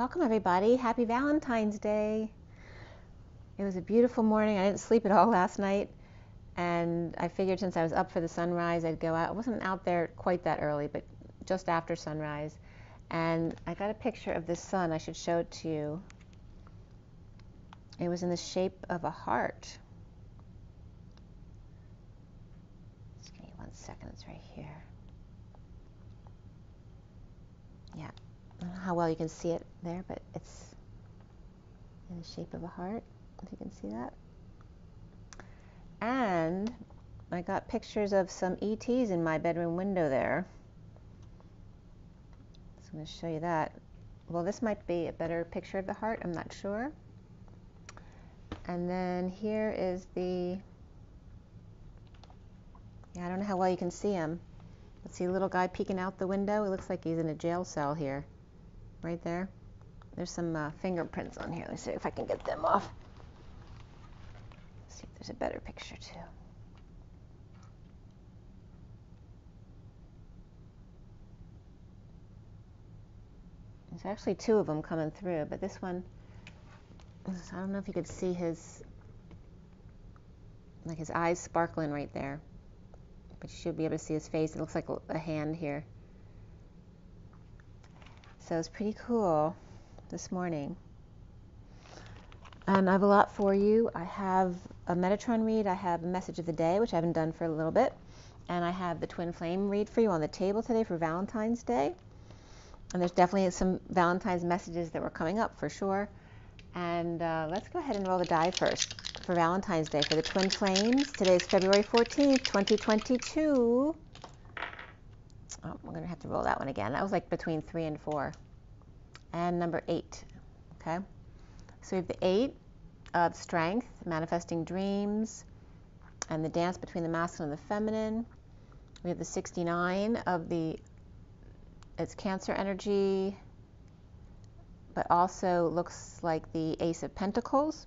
Welcome, everybody. Happy Valentine's Day. It was a beautiful morning. I didn't sleep at all last night. And I figured since I was up for the sunrise, I'd go out. I wasn't out there quite that early, but just after sunrise. And I got a picture of the sun. I should show it to you. It was in the shape of a heart. Just give me one second. It's right here. Yeah. I don't know how well you can see it there, but it's in the shape of a heart, if you can see that. And I got pictures of some ETs in my bedroom window there. So I'm going to show you that. Well, this might be a better picture of the heart, I'm not sure. And then here is the, yeah, I don't know how well you can see him. Let's see a little guy peeking out the window. It looks like he's in a jail cell here, right there. There's some uh, fingerprints on here. Let's see if I can get them off. Let's see if there's a better picture too. There's actually two of them coming through, but this one I don't know if you could see his, like his eyes sparkling right there. But you should be able to see his face. It looks like a hand here. So it's pretty cool this morning. And I have a lot for you. I have a Metatron read. I have a message of the day, which I haven't done for a little bit. And I have the Twin Flame read for you on the table today for Valentine's Day. And there's definitely some Valentine's messages that were coming up for sure. And uh, let's go ahead and roll the die first for Valentine's Day for the Twin Flames. Today is February 14th, 2022. Oh, we're going to have to roll that one again. That was like between three and four. And number eight. Okay. So we have the eight of strength, manifesting dreams, and the dance between the masculine and the feminine. We have the 69 of the, it's Cancer energy, but also looks like the Ace of Pentacles,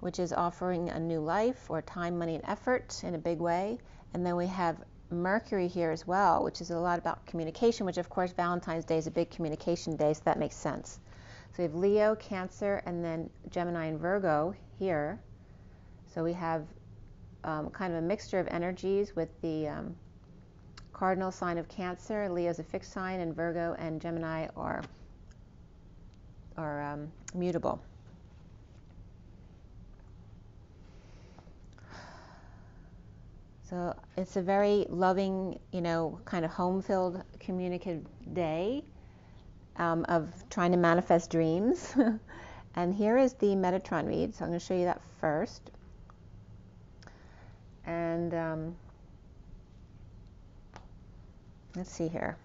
which is offering a new life or time, money, and effort in a big way. And then we have Mercury here as well, which is a lot about communication, which of course Valentine's Day is a big communication day, so that makes sense. So we have Leo, Cancer, and then Gemini and Virgo here. So we have um, kind of a mixture of energies with the um, cardinal sign of Cancer. Leo is a fixed sign, and Virgo and Gemini are are um, mutable. So it's a very loving, you know, kind of home-filled, communicative day um, of trying to manifest dreams. and here is the Metatron read. So I'm going to show you that first. And um, let's see here.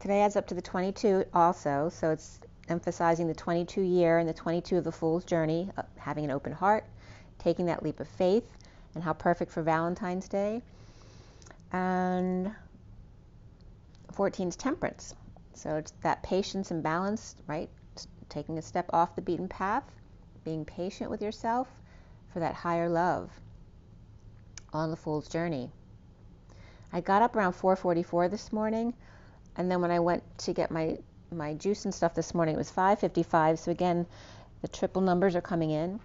Today adds up to the 22 also, so it's emphasizing the 22 year and the 22 of the Fool's journey, uh, having an open heart, taking that leap of faith, and how perfect for Valentine's Day. And 14 is temperance. So it's that patience and balance, right? Taking a step off the beaten path, being patient with yourself for that higher love on the Fool's journey. I got up around 4:44 this morning, and then when I went to get my my juice and stuff this morning. It was 5:55. So again, the triple numbers are coming in.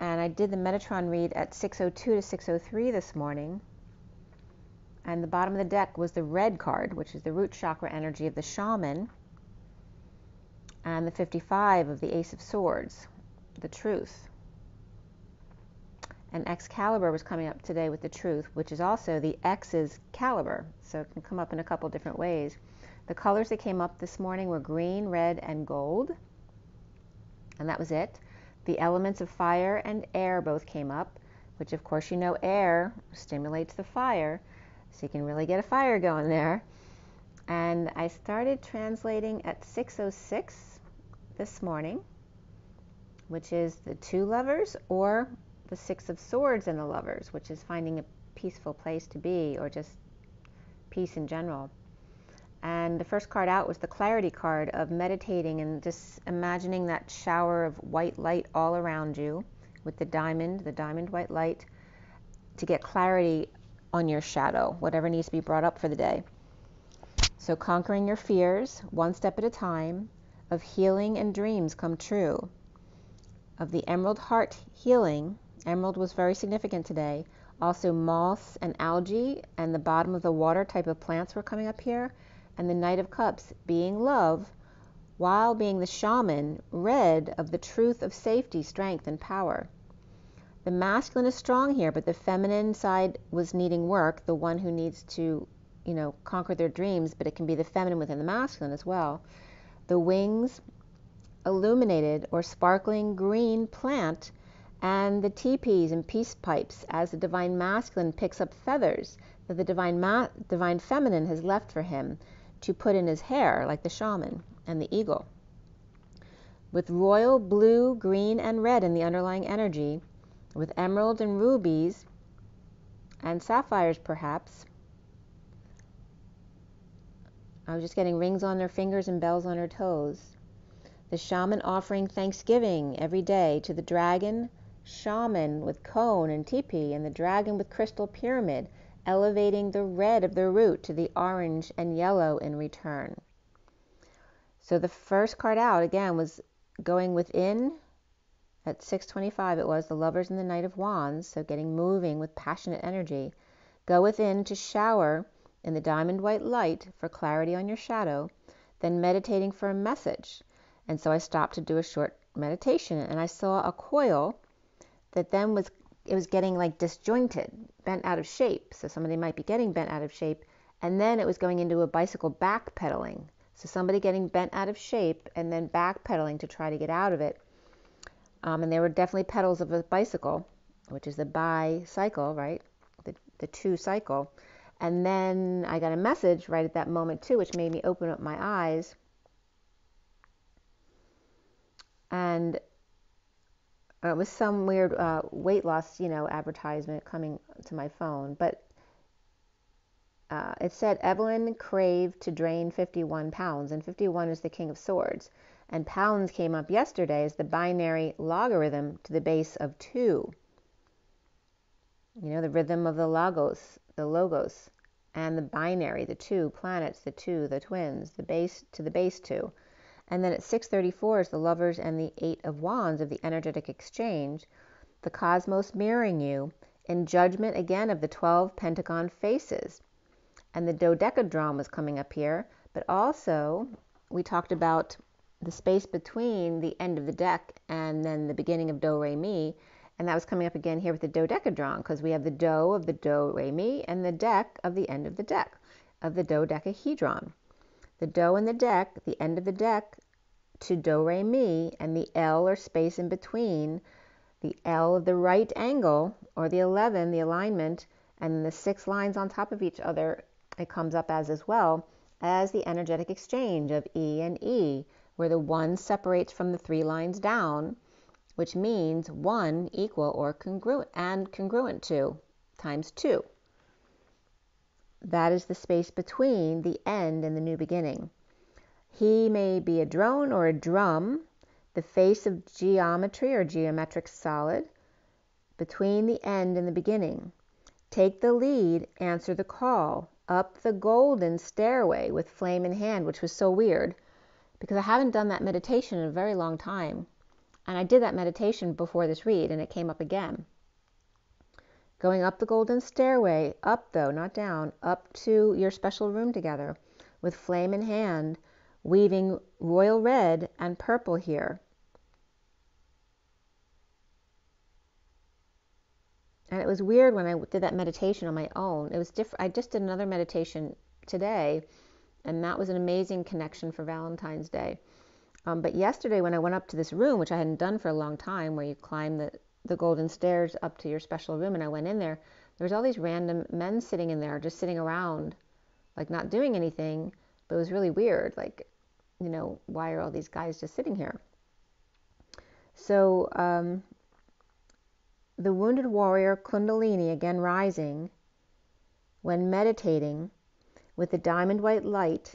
And I did the Metatron read at 6:02 to 6:03 this morning. And the bottom of the deck was the red card, which is the root chakra energy of the shaman. And the 55 of the Ace of Swords, the truth. And Excalibur was coming up today with the truth, which is also the X's caliber. So it can come up in a couple different ways. The colors that came up this morning were green, red, and gold. And that was it. The elements of fire and air both came up, which of course you know air stimulates the fire, so you can really get a fire going there. And I started translating at 6:06 this morning, which is the two lovers or the 6 of swords and the lovers, which is finding a peaceful place to be or just peace in general. And the first card out was the clarity card of meditating and just imagining that shower of white light all around you with the diamond, the diamond white light, to get clarity on your shadow, whatever needs to be brought up for the day. So, conquering your fears one step at a time, of healing and dreams come true, of the emerald heart healing. Emerald was very significant today. Also, moss and algae and the bottom of the water type of plants were coming up here. And the Knight of Cups being love, while being the shaman, red of the truth of safety, strength, and power. The masculine is strong here, but the feminine side was needing work, the one who needs to, you know, conquer their dreams, but it can be the feminine within the masculine as well. The wings illuminated or sparkling green plant and the teepees and peace pipes as the divine masculine picks up feathers that the divine ma- divine feminine has left for him to put in his hair like the shaman and the eagle. With royal blue, green, and red in the underlying energy, with emerald and rubies and sapphires perhaps. I was just getting rings on their fingers and bells on her toes. The shaman offering thanksgiving every day to the dragon, shaman with cone and teepee, and the dragon with crystal pyramid, elevating the red of the root to the orange and yellow in return. So the first card out again was going within at 625 it was the lovers and the knight of wands so getting moving with passionate energy. Go within to shower in the diamond white light for clarity on your shadow then meditating for a message. And so i stopped to do a short meditation and i saw a coil that then was it was getting like disjointed bent out of shape. So somebody might be getting bent out of shape and then it was going into a bicycle backpedaling. So somebody getting bent out of shape and then backpedaling to try to get out of it um, and there were definitely pedals of a bicycle, which is the bicycle, right? The, the two cycle. And then I got a message right at that moment, too, which made me open up my eyes. And it was some weird uh, weight loss, you know, advertisement coming to my phone. But uh, it said Evelyn craved to drain 51 pounds, and 51 is the king of swords and pounds came up yesterday as the binary logarithm to the base of 2. You know, the rhythm of the logos, the logos, and the binary, the two planets, the two, the twins, the base to the base 2. And then at 634 is the lovers and the 8 of wands of the energetic exchange, the cosmos mirroring you in judgment again of the 12 pentagon faces. And the dodecadron was coming up here, but also we talked about the space between the end of the deck and then the beginning of do re mi. And that was coming up again here with the dodecadron because we have the do of the do re mi and the deck of the end of the deck of the dodecahedron the do and the deck the end of the deck to do re mi and the l or space in between the l of the right angle or the 11 the alignment and the six lines on top of each other it comes up as as well as the energetic exchange of e and e where the 1 separates from the three lines down, which means 1 equal or congruent and congruent to times 2. That is the space between the end and the new beginning. He may be a drone or a drum, the face of geometry or geometric solid, between the end and the beginning. Take the lead, answer the call, up the golden stairway with flame in hand, which was so weird because I haven't done that meditation in a very long time. And I did that meditation before this read, and it came up again. Going up the golden stairway, up though, not down, up to your special room together, with flame in hand, weaving royal red and purple here. And it was weird when I did that meditation on my own. It was different. I just did another meditation today and that was an amazing connection for Valentine's Day. Um, but yesterday, when I went up to this room, which I hadn't done for a long time, where you climb the, the golden stairs up to your special room, and I went in there, there was all these random men sitting in there, just sitting around, like not doing anything. But it was really weird. Like, you know, why are all these guys just sitting here? So, um, the wounded warrior Kundalini again rising when meditating with the diamond white light,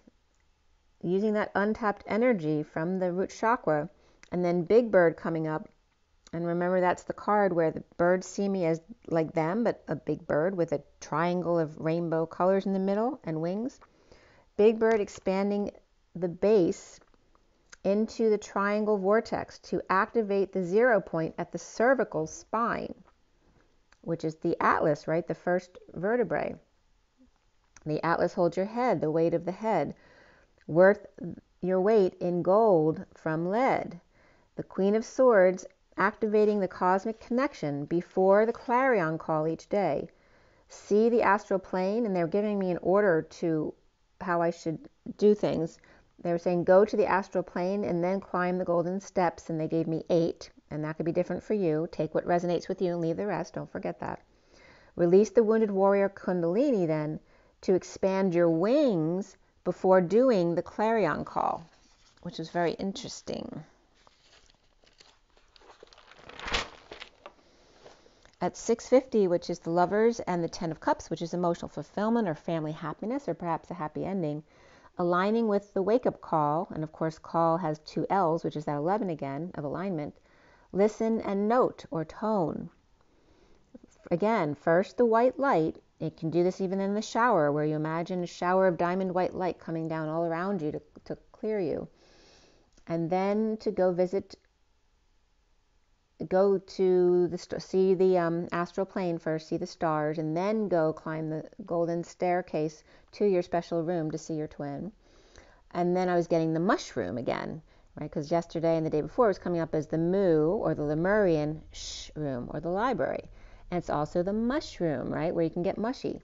using that untapped energy from the root chakra, and then Big Bird coming up. And remember, that's the card where the birds see me as like them, but a big bird with a triangle of rainbow colors in the middle and wings. Big Bird expanding the base into the triangle vortex to activate the zero point at the cervical spine, which is the atlas, right? The first vertebrae. The atlas holds your head, the weight of the head, worth your weight in gold from lead. The Queen of Swords activating the cosmic connection before the clarion call each day. See the astral plane, and they're giving me an order to how I should do things. They were saying go to the astral plane and then climb the golden steps, and they gave me eight, and that could be different for you. Take what resonates with you and leave the rest. Don't forget that. Release the wounded warrior Kundalini then to expand your wings before doing the clarion call, which is very interesting. At 650, which is the lovers, and the 10 of cups, which is emotional fulfillment or family happiness or perhaps a happy ending, aligning with the wake up call, and of course, call has two L's, which is that 11 again of alignment. Listen and note or tone. Again, first the white light it can do this even in the shower, where you imagine a shower of diamond white light coming down all around you to, to clear you. And then to go visit, go to the see the um, astral plane first, see the stars, and then go climb the golden staircase to your special room to see your twin. And then I was getting the mushroom again, right? Because yesterday and the day before was coming up as the Mu or the Lemurian shh room or the library. And it's also the mushroom, right, where you can get mushy.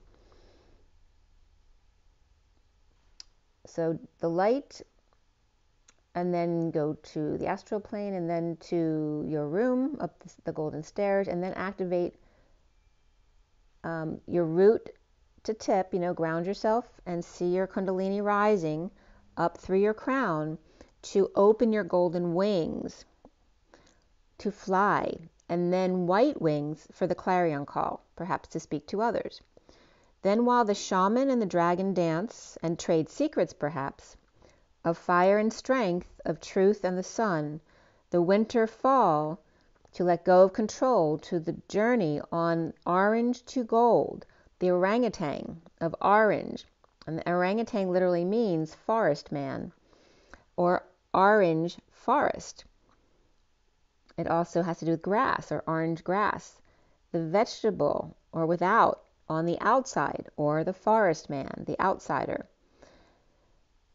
So the light, and then go to the astral plane, and then to your room, up the golden stairs, and then activate um, your root to tip, you know, ground yourself and see your Kundalini rising up through your crown to open your golden wings to fly and then white wings for the clarion call, perhaps to speak to others. Then, while the shaman and the dragon dance and trade secrets, perhaps, of fire and strength, of truth and the sun, the winter fall, to let go of control, to the journey on orange to gold, the orangutan of orange, and the orangutan literally means forest man, or orange forest. It also has to do with grass or orange grass, the vegetable or without, on the outside, or the forest man, the outsider.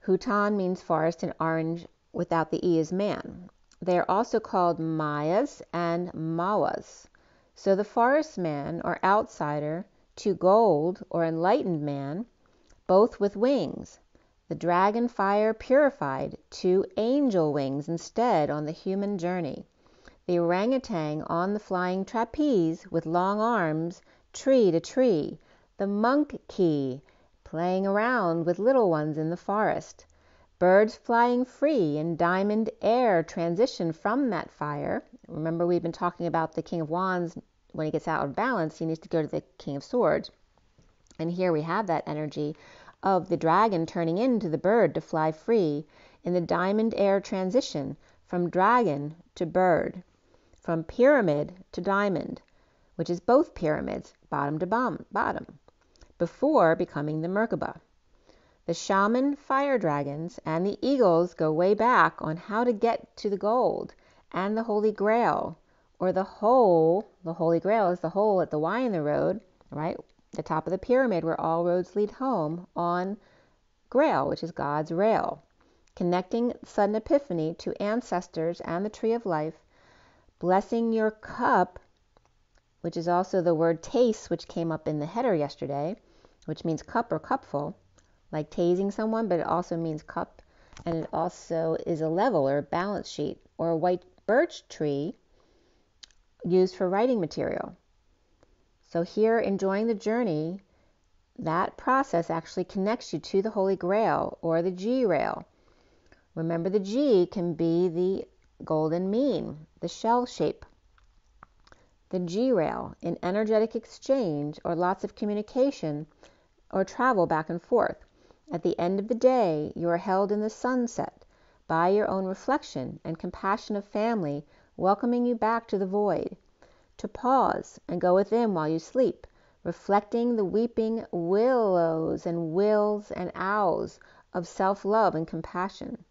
Hutan means forest and orange without the E is man. They are also called Mayas and Mawas. So the forest man or outsider to gold or enlightened man, both with wings. The dragon fire purified to angel wings instead on the human journey the orangutan on the flying trapeze with long arms, tree to tree, the monkey playing around with little ones in the forest, birds flying free in diamond air transition from that fire. Remember, we've been talking about the King of Wands. When he gets out of balance, he needs to go to the King of Swords. And here we have that energy of the dragon turning into the bird to fly free in the diamond air transition from dragon to bird from pyramid to diamond, which is both pyramids, bottom to bottom, before becoming the Merkaba. The shaman fire dragons and the eagles go way back on how to get to the gold and the Holy Grail, or the hole. The Holy Grail is the hole at the Y in the road, right? The top of the pyramid where all roads lead home on Grail, which is God's rail, connecting sudden epiphany to ancestors and the tree of life blessing your cup, which is also the word taste, which came up in the header yesterday, which means cup or cupful, like tasing someone, but it also means cup. And it also is a level or a balance sheet or a white birch tree used for writing material. So, here, enjoying the journey, that process actually connects you to the Holy Grail or the G rail. Remember, the G can be the golden mean, the shell shape. The G rail in energetic exchange or lots of communication or travel back and forth. At the end of the day, you are held in the sunset by your own reflection and compassion of family welcoming you back to the void. To pause and go within while you sleep, reflecting the weeping willows and wills and owls of self love and compassion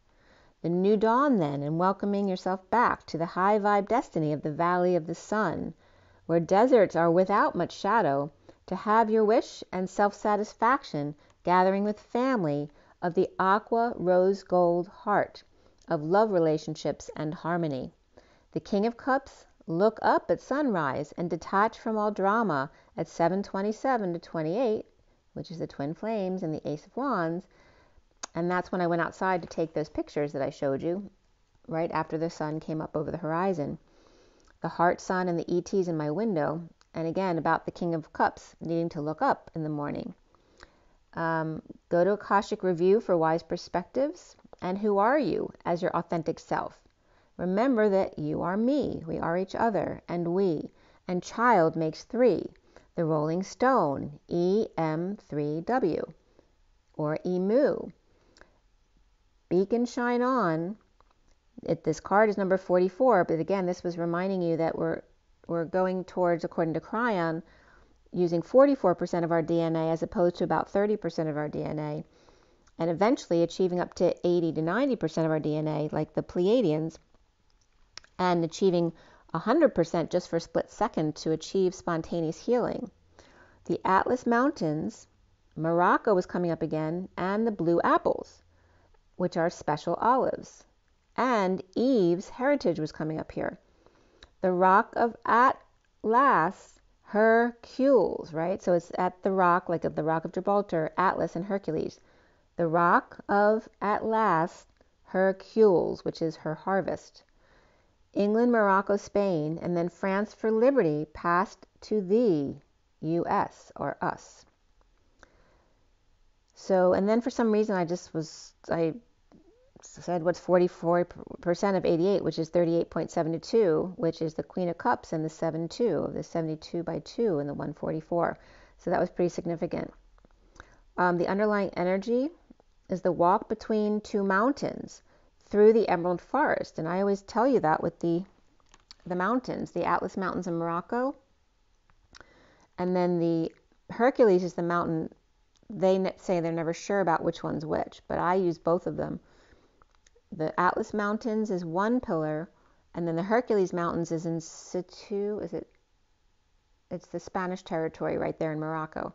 The new dawn, then, and welcoming yourself back to the high vibe destiny of the Valley of the Sun, where deserts are without much shadow, to have your wish and self satisfaction gathering with family of the aqua rose gold heart of love relationships and harmony. The King of Cups look up at sunrise and detach from all drama at 727 to 28, which is the twin flames and the ace of wands. And that's when I went outside to take those pictures that I showed you right after the sun came up over the horizon. The heart sun and the ETs in my window. And again, about the King of Cups needing to look up in the morning. Um, go to Akashic Review for wise perspectives. And who are you as your authentic self? Remember that you are me, we are each other, and we, and child makes three. The rolling stone, EM3W, or EMU. Beacon shine on. It, this card is number 44, but again, this was reminding you that we're we're going towards, according to Kryon, using 44% of our DNA as opposed to about 30% of our DNA, and eventually achieving up to 80 to 90% of our DNA, like the Pleiadians, and achieving 100% just for a split second to achieve spontaneous healing. The Atlas Mountains, Morocco was coming up again, and the blue apples, which are special olives. And Eve's heritage was coming up here. The rock of Atlas Hercules, right? So it's at the rock, like the rock of Gibraltar, Atlas and Hercules. The rock of Atlas Hercules, which is her harvest. England, Morocco, Spain, and then France for liberty passed to the US or us. So, and then for some reason I just was, I said what's 44% of 88, which is 38.72, which is the Queen of Cups and the 7 2, the 72 by 2 and the 144. So that was pretty significant. Um, the underlying energy is the walk between two mountains through the Emerald Forest. And I always tell you that with the, the mountains, the Atlas Mountains in Morocco. And then the Hercules is the mountain. They say they're never sure about which one's which, but I use both of them the Atlas Mountains is one pillar, and then the Hercules Mountains is in Ceuta. Is it? It's the Spanish territory right there in Morocco.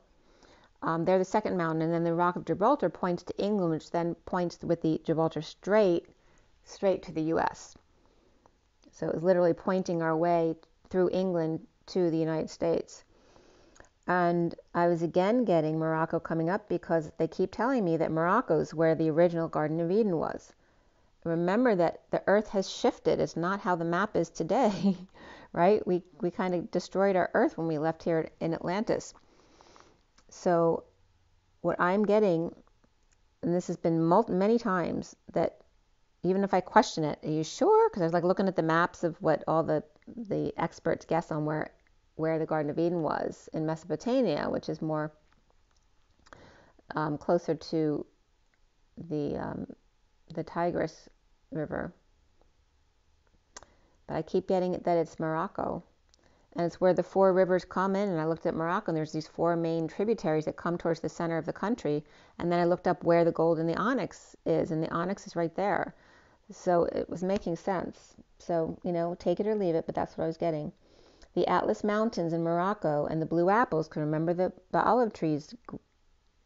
Um, they're the second mountain, and then the Rock of Gibraltar points to England, which then points with the Gibraltar Strait straight to the U.S. So it was literally pointing our way through England to the United States. And I was again getting Morocco coming up because they keep telling me that Morocco is where the original Garden of Eden was remember that the earth has shifted. It's not how the map is today, right? We, we kind of destroyed our earth when we left here in Atlantis. So, what I'm getting, and this has been many times, that even if I question it, are you sure? Because I was like looking at the maps of what all the, the experts guess on where, where the Garden of Eden was in Mesopotamia, which is more um, closer to the um, the Tigris River. But I keep getting it that it's Morocco. And it's where the four rivers come in. And I looked at Morocco, and there's these four main tributaries that come towards the center of the country. And then I looked up where the gold and the onyx is, and the onyx is right there. So it was making sense. So, you know, take it or leave it, but that's what I was getting. The Atlas Mountains in Morocco and the blue apples, because remember the, the olive trees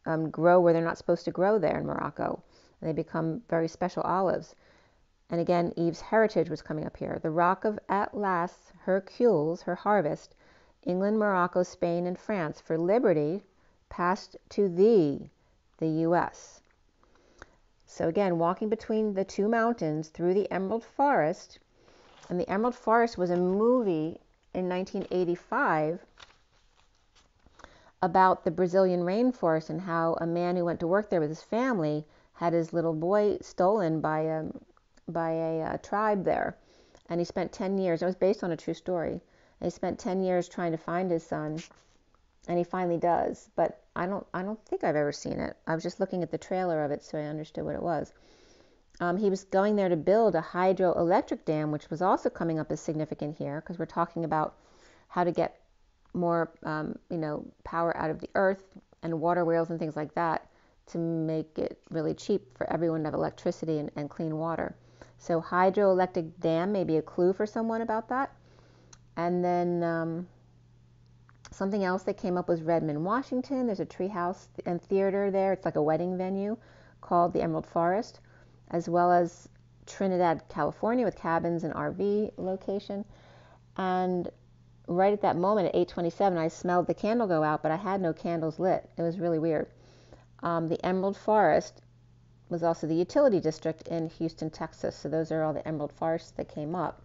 um, grow where they're not supposed to grow there in Morocco. And they become very special olives. And again, Eve's heritage was coming up here. The rock of Atlas, Hercules, her harvest, England, Morocco, Spain, and France for liberty passed to thee, the U.S. So again, walking between the two mountains through the Emerald Forest, and the Emerald Forest was a movie in 1985 about the Brazilian rainforest and how a man who went to work there with his family had his little boy stolen by a by a, a uh, tribe there, and he spent 10 years. It was based on a true story. And he spent 10 years trying to find his son, and he finally does. But I don't, I don't think I've ever seen it. I was just looking at the trailer of it, so I understood what it was. Um, he was going there to build a hydroelectric dam, which was also coming up as significant here, because we're talking about how to get more, um, you know, power out of the earth and water wheels and things like that to make it really cheap for everyone to have electricity and, and clean water. So hydroelectric dam may be a clue for someone about that. And then um, something else that came up was Redmond, Washington. There's a treehouse and theater there. It's like a wedding venue called the Emerald Forest, as well as Trinidad, California, with cabins and RV location. And right at that moment at 8:27, I smelled the candle go out, but I had no candles lit. It was really weird. Um, the Emerald Forest was also the utility district in Houston, Texas. So those are all the emerald forests that came up.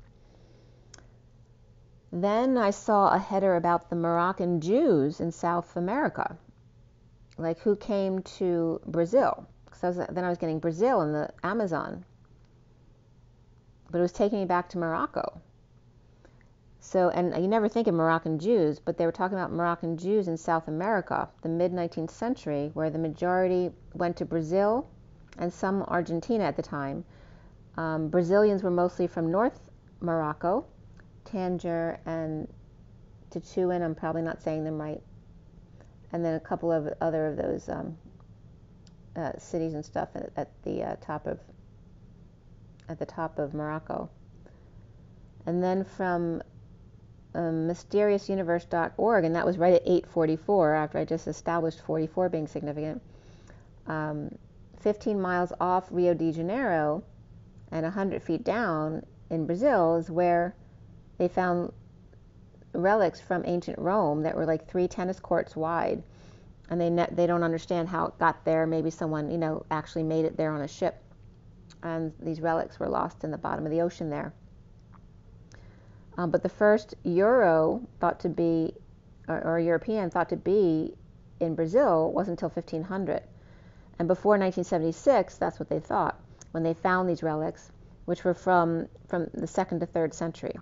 Then I saw a header about the Moroccan Jews in South America, like who came to Brazil. So then I was getting Brazil and the Amazon, but it was taking me back to Morocco. So, and you never think of Moroccan Jews, but they were talking about Moroccan Jews in South America, the mid 19th century, where the majority went to Brazil and some Argentina at the time. Um, Brazilians were mostly from North Morocco, Tangier and Tetuan. I'm probably not saying them right. And then a couple of other of those um, uh, cities and stuff at, at the uh, top of at the top of Morocco. And then from um, mysteriousuniverse.org, and that was right at 844 after I just established 44 being significant. Um, 15 miles off Rio de Janeiro and 100 feet down in Brazil is where they found relics from ancient Rome that were like three tennis courts wide. And they, ne- they don't understand how it got there. Maybe someone, you know, actually made it there on a ship. And these relics were lost in the bottom of the ocean there. Um, but the first euro thought to be, or, or European thought to be in Brazil wasn't until 1500. And before 1976, that's what they thought when they found these relics, which were from, from the second to third century.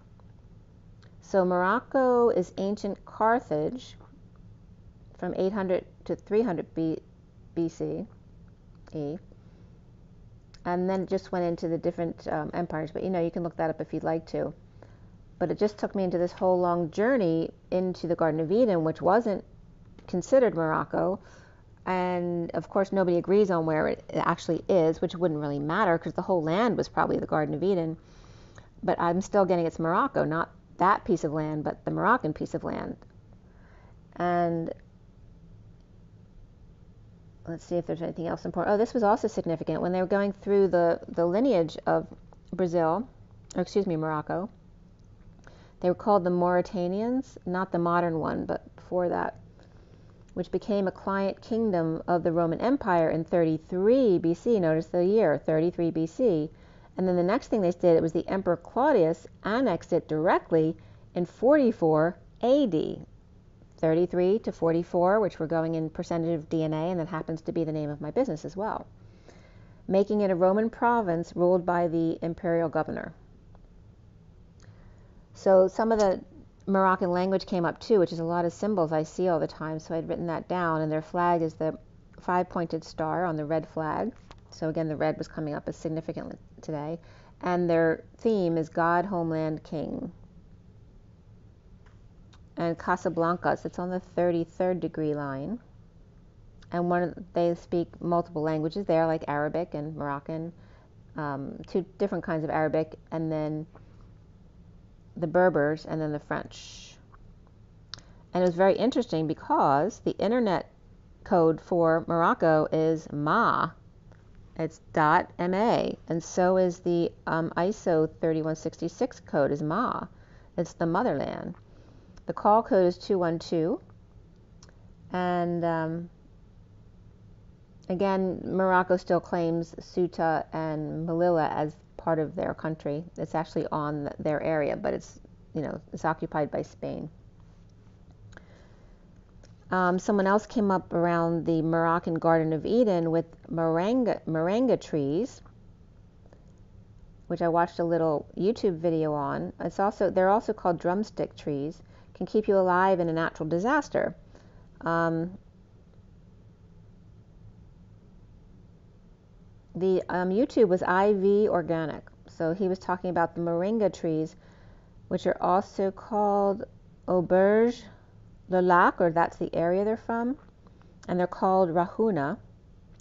So Morocco is ancient Carthage from 800 to 300 B, BC. And then it just went into the different um, empires. But you know, you can look that up if you'd like to. But it just took me into this whole long journey into the Garden of Eden, which wasn't considered Morocco, and of course nobody agrees on where it actually is, which wouldn't really matter because the whole land was probably the Garden of Eden. But I'm still getting it's Morocco, not that piece of land, but the Moroccan piece of land. And let's see if there's anything else important. Oh, this was also significant when they were going through the, the lineage of Brazil, or excuse me, Morocco. They were called the Mauritanians, not the modern one, but before that which became a client kingdom of the Roman Empire in 33 BC. Notice the year, 33 BC. And then the next thing they did, it was the Emperor Claudius annexed it directly in 44 AD. 33 to 44, which we're going in percentage of DNA, and that happens to be the name of my business as well, making it a Roman province ruled by the imperial governor. So some of the Moroccan language came up too, which is a lot of symbols I see all the time. So I'd written that down, and their flag is the five pointed star on the red flag. So again, the red was coming up as significant today. And their theme is God, Homeland, King. And Casablanca, it's on the 33rd degree line. And one they speak multiple languages there, like Arabic and Moroccan, um, two different kinds of Arabic, and then the Berbers, and then the French. And it was very interesting because the internet code for Morocco is MA. It's .ma, and so is the um, ISO 3166 code is MA. It's the motherland. The call code is 212, and um, again, Morocco still claims Ceuta and Melilla as part of their country. It's actually on their area, but it's you know it's occupied by Spain. Um, someone else came up around the Moroccan Garden of Eden with moringa, moringa trees, which I watched a little YouTube video on. It's also they're also called drumstick trees. Can keep you alive in a natural disaster. Um, the um, YouTube was IV Organic. So he was talking about the moringa trees, which are also called auberge le lac, or that's the area they're from, and they're called rahuna.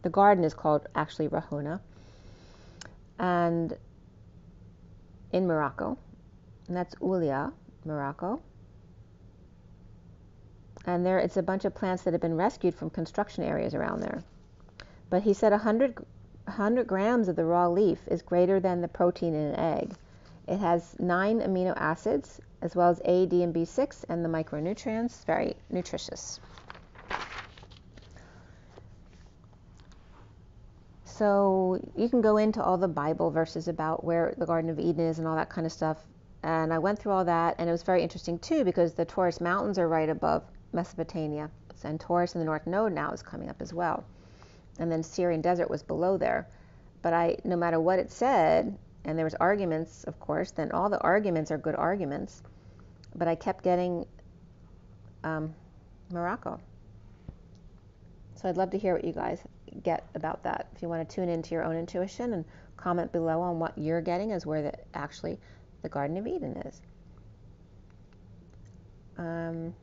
The garden is called actually rahuna. And in Morocco, and that's Oulia, Morocco. And there, it's a bunch of plants that have been rescued from construction areas around there. But he said 100, 100 grams of the raw leaf is greater than the protein in an egg. It has nine amino acids, as well as A, D, and B6, and the micronutrients. Very nutritious. So you can go into all the Bible verses about where the Garden of Eden is and all that kind of stuff. And I went through all that, and it was very interesting too because the Taurus Mountains are right above Mesopotamia, and Taurus in the North Node now is coming up as well. And then Syrian desert was below there. But I, no matter what it said, and there was arguments, of course, then all the arguments are good arguments. But I kept getting um, Morocco. So I'd love to hear what you guys get about that. If you want to tune into your own intuition and comment below on what you're getting as where the, actually the Garden of Eden is. Um,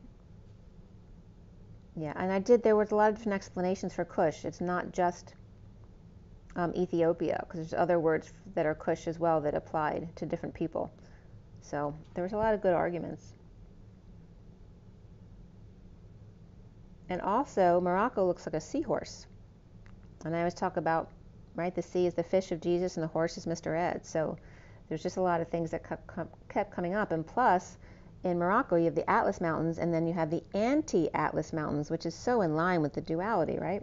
yeah, and I did, there was a lot of different explanations for Kush. It's not just um, Ethiopia, because there's other words that are Kush as well that applied to different people. So there was a lot of good arguments. And also, Morocco looks like a seahorse. And I always talk about, right, the sea is the fish of Jesus and the horse is Mr. Ed. So there's just a lot of things that kept coming up. And plus, in Morocco, you have the Atlas Mountains and then you have the anti Atlas Mountains, which is so in line with the duality, right?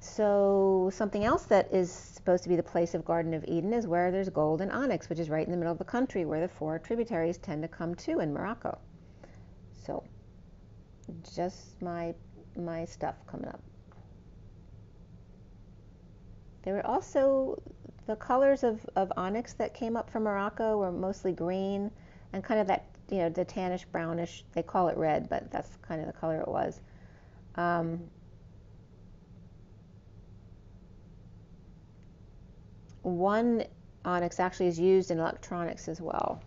So, something else that is supposed to be the place of Garden of Eden is where there's gold and onyx, which is right in the middle of the country where the four tributaries tend to come to in Morocco. So, just my my stuff coming up. There were also the colors of, of onyx that came up from Morocco were mostly green and kind of that, you know, the tannish brownish. They call it red, but that's kind of the color it was. Um, one onyx actually is used in electronics as well.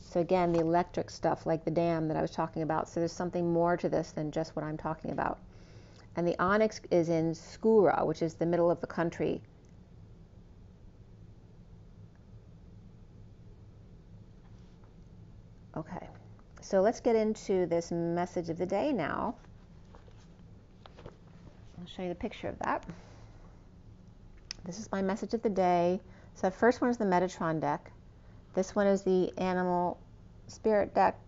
So again, the electric stuff like the dam that I was talking about. So there's something more to this than just what I'm talking about. And the onyx is in Skura, which is the middle of the country. Okay, so let's get into this message of the day now. I'll show you the picture of that. This is my message of the day. So the first one is the Metatron deck. This one is the Animal Spirit deck.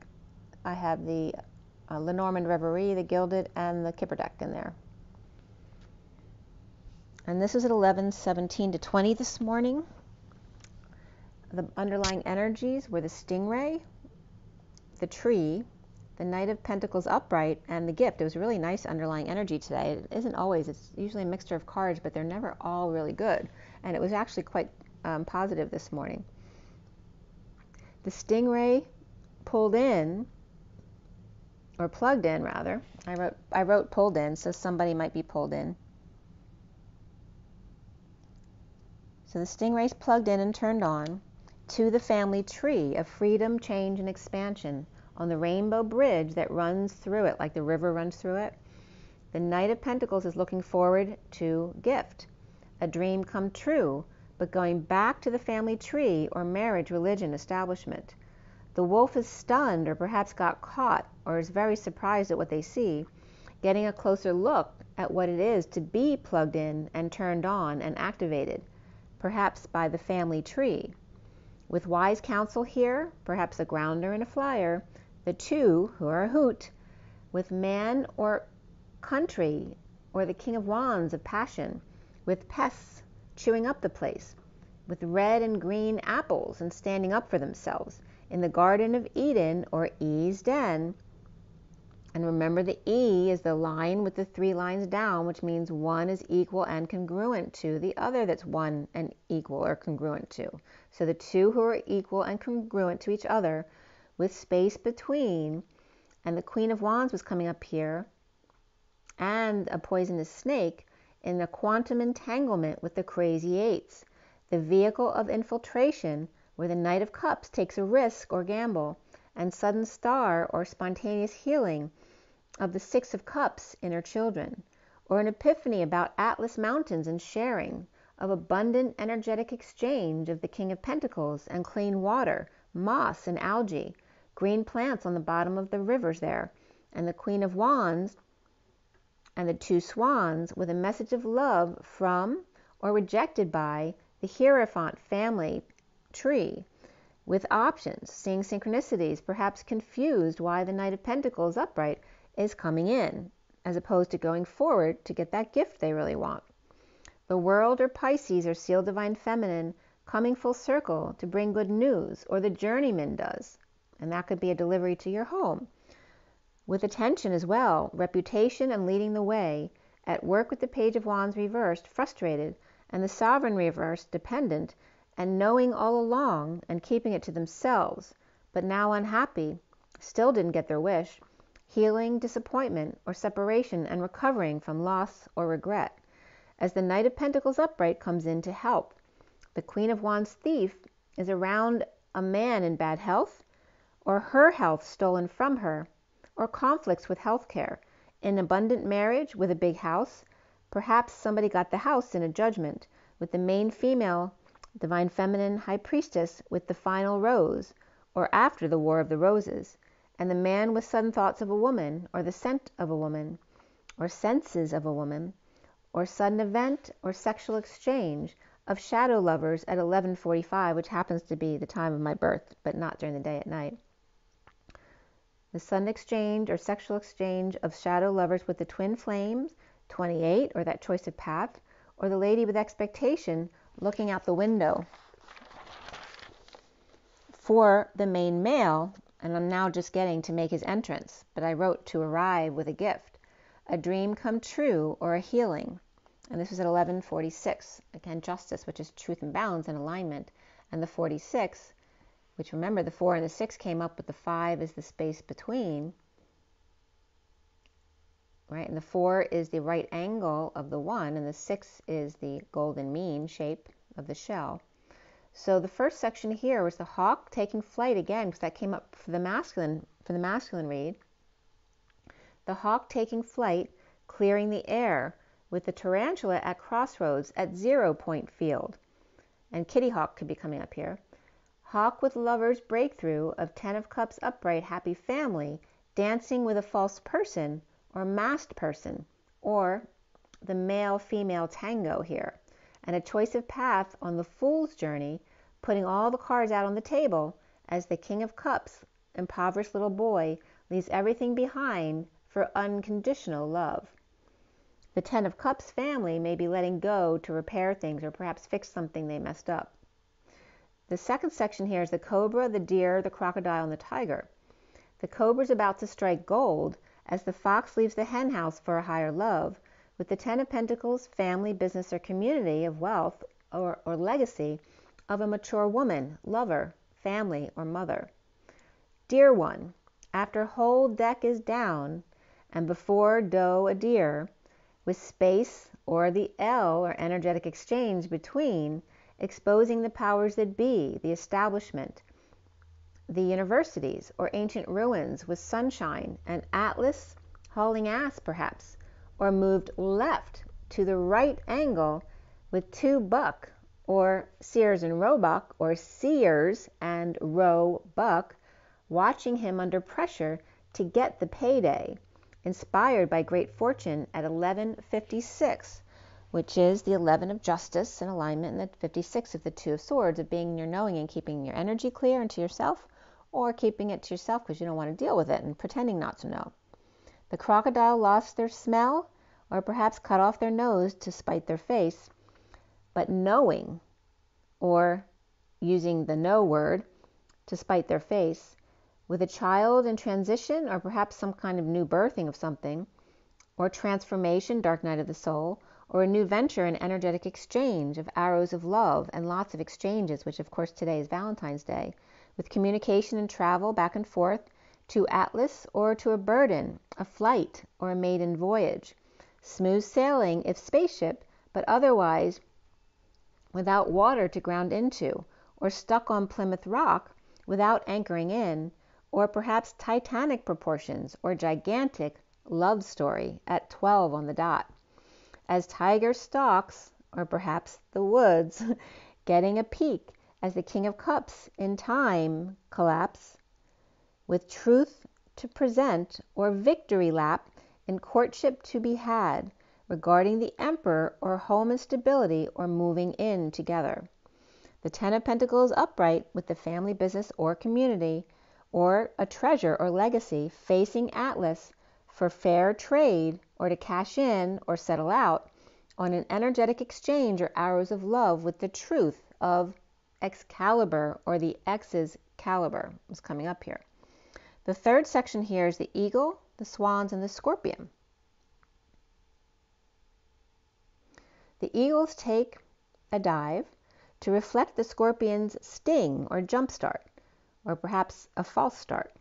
I have the uh, Lenormand Reverie, the Gilded, and the Kipper deck in there. And this is at 11, 17 to 20 this morning. The underlying energies were the Stingray, the Tree, the Knight of Pentacles upright, and the Gift. It was really nice underlying energy today. It isn't always, it's usually a mixture of cards, but they're never all really good. And it was actually quite um, positive this morning. The stingray pulled in, or plugged in rather. I wrote I wrote pulled in, so somebody might be pulled in. So the stingray's plugged in and turned on to the family tree of freedom, change, and expansion on the rainbow bridge that runs through it, like the river runs through it. The Knight of Pentacles is looking forward to gift, a dream come true, but going back to the family tree or marriage, religion, establishment. The wolf is stunned or perhaps got caught or is very surprised at what they see, getting a closer look at what it is to be plugged in and turned on and activated, perhaps by the family tree. With wise counsel here, perhaps a grounder and a flyer, the two who are a hoot, with man or country or the king of wands of passion, with pests chewing up the place, with red and green apples and standing up for themselves in the Garden of Eden or E's den. And remember, the E is the line with the three lines down, which means one is equal and congruent to the other that's one and equal or congruent to. So the two who are equal and congruent to each other with space between, and the Queen of Wands was coming up here, and a poisonous snake in a quantum entanglement with the crazy eights, the vehicle of infiltration where the Knight of Cups takes a risk or gamble, and sudden star or spontaneous healing of the Six of Cups inner children, or an epiphany about Atlas Mountains and sharing, of abundant energetic exchange of the King of Pentacles and clean water, moss and algae, green plants on the bottom of the rivers there, and the Queen of Wands and the two swans with a message of love from or rejected by the Hierophant family tree with options, seeing synchronicities, perhaps confused why the Knight of Pentacles upright is coming in, as opposed to going forward to get that gift they really want. The world or Pisces or seal divine feminine coming full circle to bring good news, or the journeyman does. And that could be a delivery to your home. With attention as well, reputation and leading the way, at work with the Page of Wands reversed, frustrated, and the Sovereign reversed, dependent, and knowing all along and keeping it to themselves, but now unhappy, still didn't get their wish, healing disappointment or separation and recovering from loss or regret. As the Knight of Pentacles upright comes in to help, the Queen of Wands thief is around a man in bad health, or her health stolen from her, or conflicts with health care, in abundant marriage with a big house. Perhaps somebody got the house in a judgment, with the main female divine feminine high priestess with the final rose, or after the War of the Roses, and the man with sudden thoughts of a woman, or the scent of a woman, or senses of a woman, or sudden event or sexual exchange of shadow lovers at 11:45, which happens to be the time of my birth, but not during the day at night. The sun exchange or sexual exchange of shadow lovers with the twin flames, 28, or that choice of path, or the lady with expectation looking out the window. For the main male, and I'm now just getting to make his entrance, but I wrote to arrive with a gift, a dream come true or a healing. And this was at 1146. Again, justice, which is truth and balance and alignment. And the 46, which remember the 4 and the 6 came up with the 5 is the space between. Right? And the 4 is the right angle of the 1, and the 6 is the golden mean shape of the shell. So the first section here was the hawk taking flight again, because that came up for the masculine for the masculine read. The hawk taking flight, clearing the air, with the tarantula at crossroads at zero point field. And kitty hawk could be coming up here. Hawk with lover's breakthrough of Ten of Cups upright happy family, dancing with a false person or masked person, or the male female tango here, and a choice of path on the fool's journey, putting all the cards out on the table as the King of Cups, impoverished little boy, leaves everything behind for unconditional love. The Ten of Cups family may be letting go to repair things or perhaps fix something they messed up. The second section here is the cobra, the deer, the crocodile, and the tiger. The cobra is about to strike gold as the fox leaves the hen house for a higher love, with the Ten of Pentacles, family, business, or community of wealth or, or legacy of a mature woman, lover, family, or mother. Dear one, after whole deck is down, and before doe a deer, with space or the L or energetic exchange between, exposing the powers that be, the establishment, the universities or ancient ruins with sunshine and Atlas hauling ass perhaps, or moved left to the right angle with two buck or Sears and Roebuck or Sears and Roebuck watching him under pressure to get the payday, inspired by great fortune at 1156, which is the 11 of justice and alignment and the 56 of the two of swords of being your knowing and keeping your energy clear into yourself or keeping it to yourself because you don't want to deal with it and pretending not to know. The crocodile lost their smell or perhaps cut off their nose to spite their face, but knowing or using the no word to spite their face, with a child in transition or perhaps some kind of new birthing of something, or transformation, dark night of the soul, or a new venture in energetic exchange of arrows of love and lots of exchanges, which of course today is Valentine's Day with communication and travel back and forth to Atlas or to a burden, a flight, or a maiden voyage. Smooth sailing if spaceship, but otherwise without water to ground into, or stuck on Plymouth Rock without anchoring in, or perhaps Titanic proportions or gigantic love story at 12 on the dot. As tiger stalks or perhaps the woods, getting a peek as the King of Cups in time collapse, with truth to present or victory lap in courtship to be had regarding the Emperor or home and stability or moving in together. The Ten of Pentacles upright with the family business or community or a treasure or legacy facing Atlas for fair trade or to cash in or settle out on an energetic exchange or arrows of love with the truth of Excalibur or the X's caliber is coming up here. The third section here is the eagle, the swans, and the scorpion. The eagles take a dive to reflect the scorpion's sting or jump start, or perhaps a false start,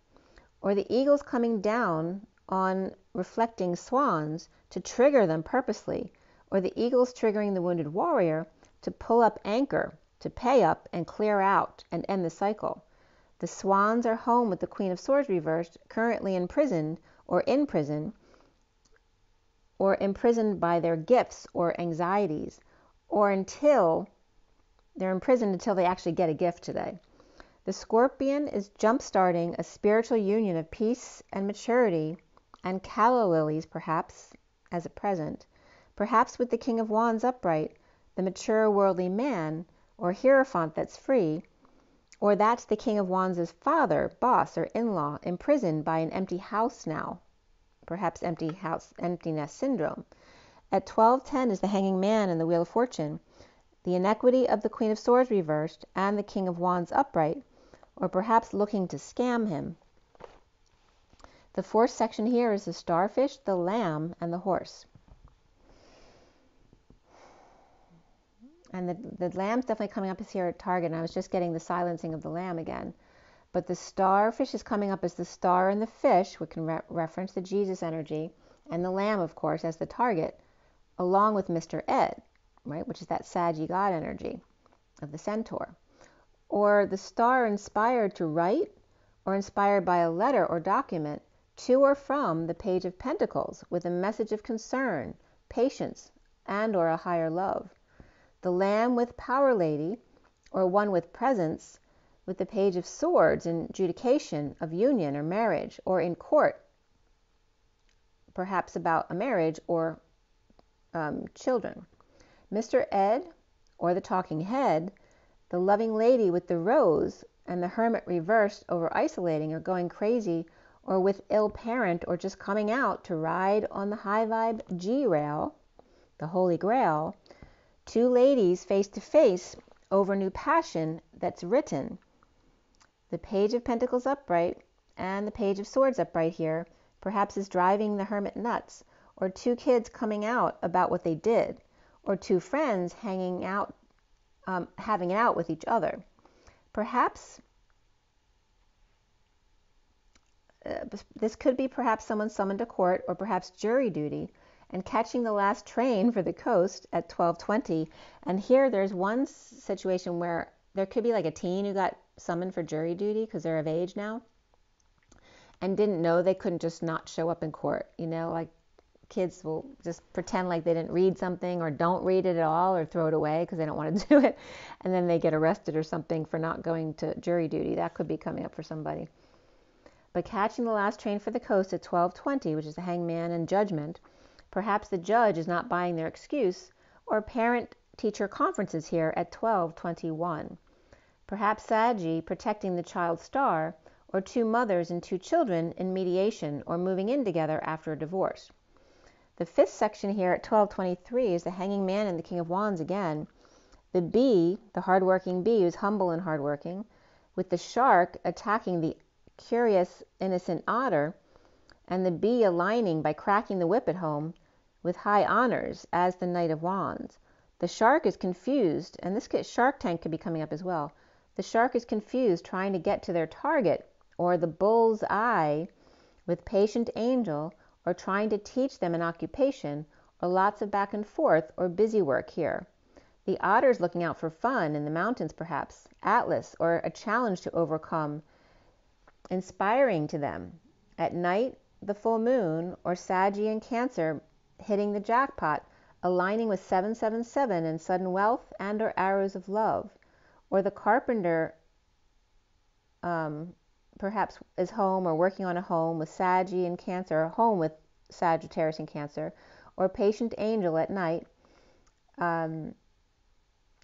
or the eagles coming down on reflecting swans to trigger them purposely, or the eagles triggering the wounded warrior to pull up anchor, to pay up and clear out and end the cycle. The swans are home with the Queen of Swords reversed, currently imprisoned or in prison, or imprisoned by their gifts or anxieties, or until they're imprisoned until they actually get a gift today. The scorpion is jump starting a spiritual union of peace and maturity and calla lilies, perhaps, as a present, perhaps with the King of Wands upright, the mature worldly man, or Hierophant that's free, or that's the King of Wands' father, boss, or in law, imprisoned by an empty house now, perhaps empty house, empty nest syndrome. At 1210 is the Hanging Man in the Wheel of Fortune, the inequity of the Queen of Swords reversed, and the King of Wands upright, or perhaps looking to scam him. The fourth section here is the starfish, the lamb, and the horse. And the, the lamb's definitely coming up as here at target. And I was just getting the silencing of the lamb again. But the starfish is coming up as the star and the fish, we can re- reference the Jesus energy, and the lamb, of course, as the target, along with Mr. Ed, right, which is that Saggy God energy of the centaur. Or the star inspired to write, or inspired by a letter or document to or from the page of pentacles with a message of concern, patience, and or a higher love the Lamb with Power Lady, or one with Presence, with the Page of Swords in judication of union or marriage, or in court, perhaps about a marriage or um, children. Mr. Ed, or the Talking Head, the loving lady with the rose, and the hermit reversed over isolating or going crazy, or with ill parent, or just coming out to ride on the high vibe G rail, the Holy Grail, two ladies face to face over new passion that's written. The Page of Pentacles upright and the Page of Swords upright here perhaps is driving the hermit nuts, or two kids coming out about what they did, or two friends hanging out, um, having it out with each other. Perhaps uh, this could be perhaps someone summoned to court, or perhaps jury duty, and catching the last train for the coast at 12:20. And here there's one situation where there could be like a teen who got summoned for jury duty because they're of age now and didn't know they couldn't just not show up in court. You know, like kids will just pretend like they didn't read something or don't read it at all or throw it away because they don't want to do it and then they get arrested or something for not going to jury duty. That could be coming up for somebody. But catching the last train for the coast at 12:20, which is the hangman and judgment, Perhaps the judge is not buying their excuse, or parent teacher conferences here at 12:21. Perhaps Saggy protecting the child star, or two mothers and two children in mediation or moving in together after a divorce. The fifth section here at 12:23 is the hanging man and the king of wands again. The bee, the hardworking bee who's humble and hardworking, with the shark attacking the curious innocent otter, and the bee aligning by cracking the whip at home, with high honors as the Knight of Wands. The shark is confused, and this Shark Tank could be coming up as well. The shark is confused trying to get to their target or the bull's eye with patient angel or trying to teach them an occupation or lots of back and forth or busy work here. The otter's looking out for fun in the mountains perhaps, Atlas or a challenge to overcome, inspiring to them. At night, the full moon or Saggy and Cancer hitting the jackpot aligning with 777 and sudden wealth and or arrows of love. Or the carpenter um, perhaps is home or working on a home with Saggy and Cancer, or home with Sagittarius and Cancer, or patient angel at night, um,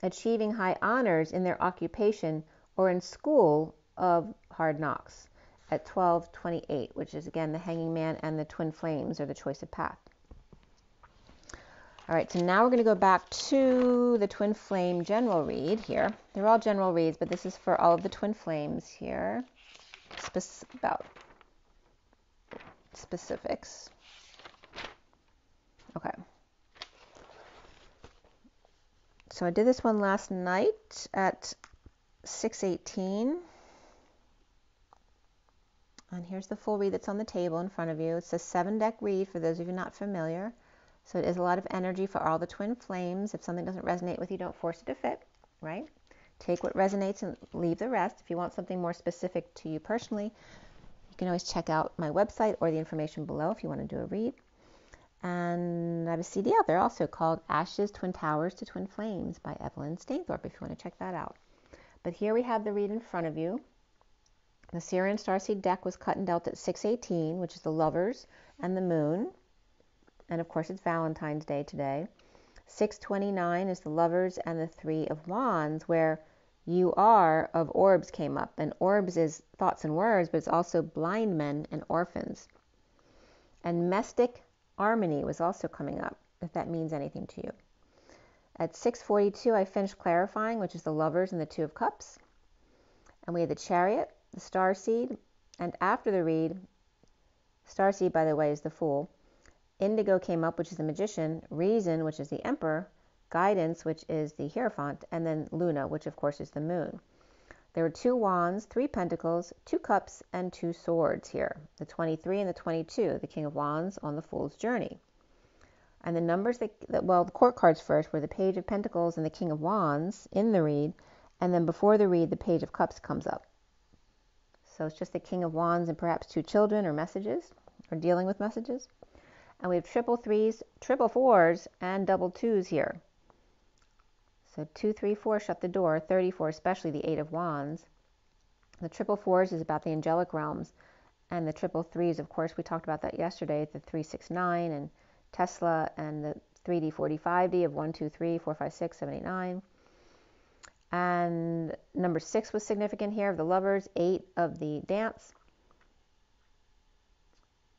achieving high honors in their occupation or in school of hard knocks at 1228, which is again the hanging man and the twin flames or the choice of path. All right, so now we're going to go back to the twin flame general read here. They're all general reads, but this is for all of the twin flames here. Spec- about specifics. Okay. So I did this one last night at 618. And here's the full read that's on the table in front of you. It's a seven deck read for those of you not familiar. So it is a lot of energy for all the twin flames. If something doesn't resonate with you, don't force it to fit, right? Take what resonates and leave the rest. If you want something more specific to you personally, you can always check out my website or the information below if you want to do a read. And I have a CD out there also called Ashes, Twin Towers to Twin Flames by Evelyn Stainthorpe if you want to check that out. But here we have the read in front of you. The Sirian Starseed deck was cut and dealt at 618, which is the lovers and the moon. And of course, it's Valentine's Day today. 629 is the lovers and the three of wands, where you are of orbs came up. And orbs is thoughts and words, but it's also blind men and orphans. And mystic harmony was also coming up, if that means anything to you. At 642, I finished clarifying, which is the lovers and the two of cups. And we had the chariot, the star seed, and after the read, star seed, by the way, is the fool. Indigo came up, which is the magician, reason, which is the emperor, guidance, which is the hierophant, and then Luna, which of course is the moon. There were two wands, three pentacles, two cups, and two swords here. The 23 and the 22, the King of Wands on the Fool's Journey. And the numbers that, that, well, the court cards first were the Page of Pentacles and the King of Wands in the read. And then before the read, the Page of Cups comes up. So it's just the King of Wands and perhaps two children or messages or dealing with messages. And we have triple threes, triple fours, and double twos here. So two, three, four, shut the door. 34, especially the Eight of Wands. The triple fours is about the angelic realms. And the triple threes, of course, we talked about that yesterday, the 369 and Tesla and the 3D 45D of 1, 2, 3, 4, 5, 6, 7, 8, 9. And number six was significant here of the lovers, eight of the dance.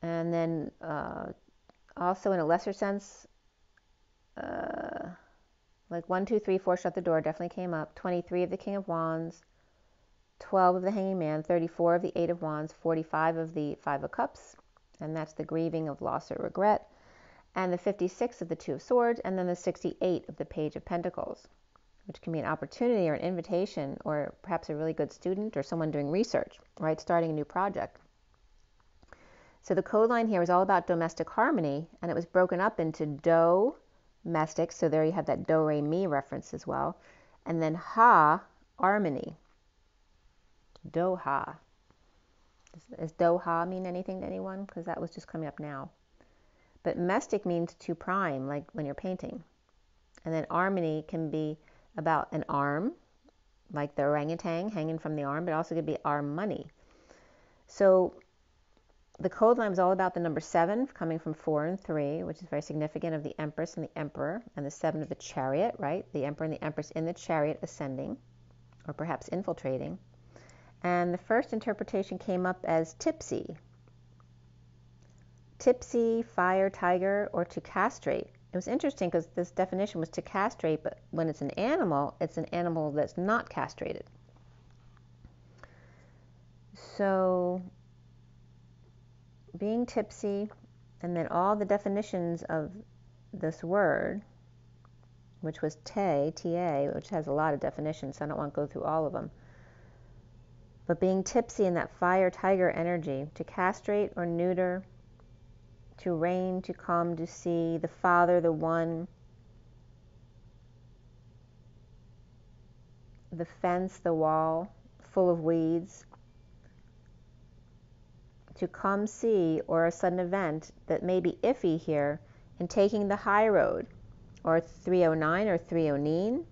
And then uh, also in a lesser sense, uh, like 1, 2, 3, 4, shut the door definitely came up. 23 of the King of Wands, 12 of the Hanging Man, 34 of the Eight of Wands, 45 of the Five of Cups, and that's the grieving of loss or regret, and the 56 of the Two of Swords, and then the 68 of the Page of Pentacles, which can be an opportunity or an invitation, or perhaps a really good student or someone doing research, right? Starting a new project. So the code line here is all about domestic harmony, and it was broken up into do, domestic, so there you have that do, re, mi reference as well. And then ha, harmony. Do, ha. Does, does do, ha mean anything to anyone? Because that was just coming up now. But mystic means to prime, like when you're painting. And then harmony can be about an arm, like the orangutan hanging from the arm, but also could be arm money. So the code line is all about the number seven, coming from four and three, which is very significant of the Empress and the Emperor, and the seven of the chariot, right? The Emperor and the Empress in the chariot ascending, or perhaps infiltrating. And the first interpretation came up as tipsy. Tipsy, fire, tiger, or to castrate. It was interesting because this definition was to castrate, but when it's an animal, it's an animal that's not castrated. So being tipsy, and then all the definitions of this word, which was te, ta, which has a lot of definitions, so I don't want to go through all of them. But being tipsy in that fire tiger energy, to castrate or neuter, to reign, to come, to see, the Father, the One, the fence, the wall, full of weeds, to come see or a sudden event that may be iffy here in taking the high road or 309 or 309.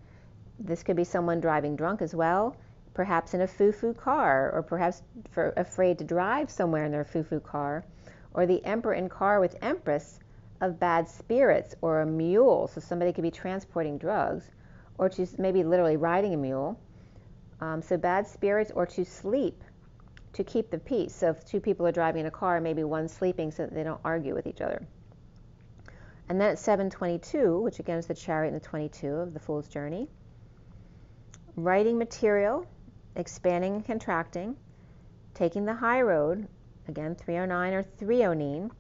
This could be someone driving drunk as well, perhaps in a foo-foo car, or perhaps afraid to drive somewhere in their foo-foo car, or the emperor in car with empress of bad spirits, or a mule, so somebody could be transporting drugs, or to maybe literally riding a mule. Um, so bad spirits, or to sleep, to keep the peace. So if two people are driving in a car, maybe one's sleeping so that they don't argue with each other. And then at 722, which again is the chariot and the 22 of the Fool's Journey, writing material, expanding and contracting, taking the high road, again 309 or 309,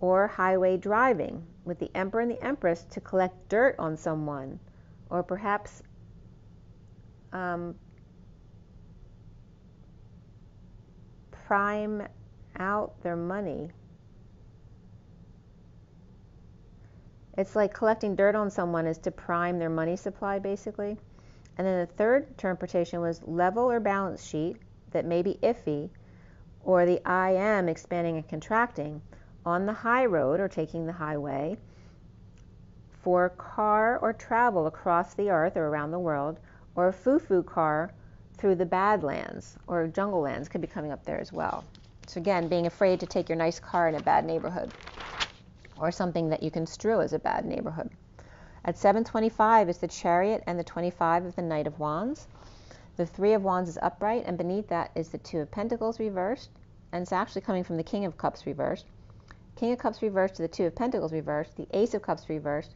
or highway driving with the emperor and the empress to collect dirt on someone, or perhaps um, prime out their money It's like collecting dirt on someone is to prime their money supply, basically. And then the third interpretation was level or balance sheet that may be iffy, or the I am expanding and contracting on the high road or taking the highway for car or travel across the earth or around the world, or a foo-foo car through the badlands or jungle lands could be coming up there as well. So again, being afraid to take your nice car in a bad neighborhood or something that you construe as a bad neighborhood. At 725 is the chariot and the 25 of the knight of wands. The three of wands is upright, and beneath that is the two of pentacles reversed, and it's actually coming from the king of cups reversed. King of cups reversed to the two of pentacles reversed, the ace of cups reversed,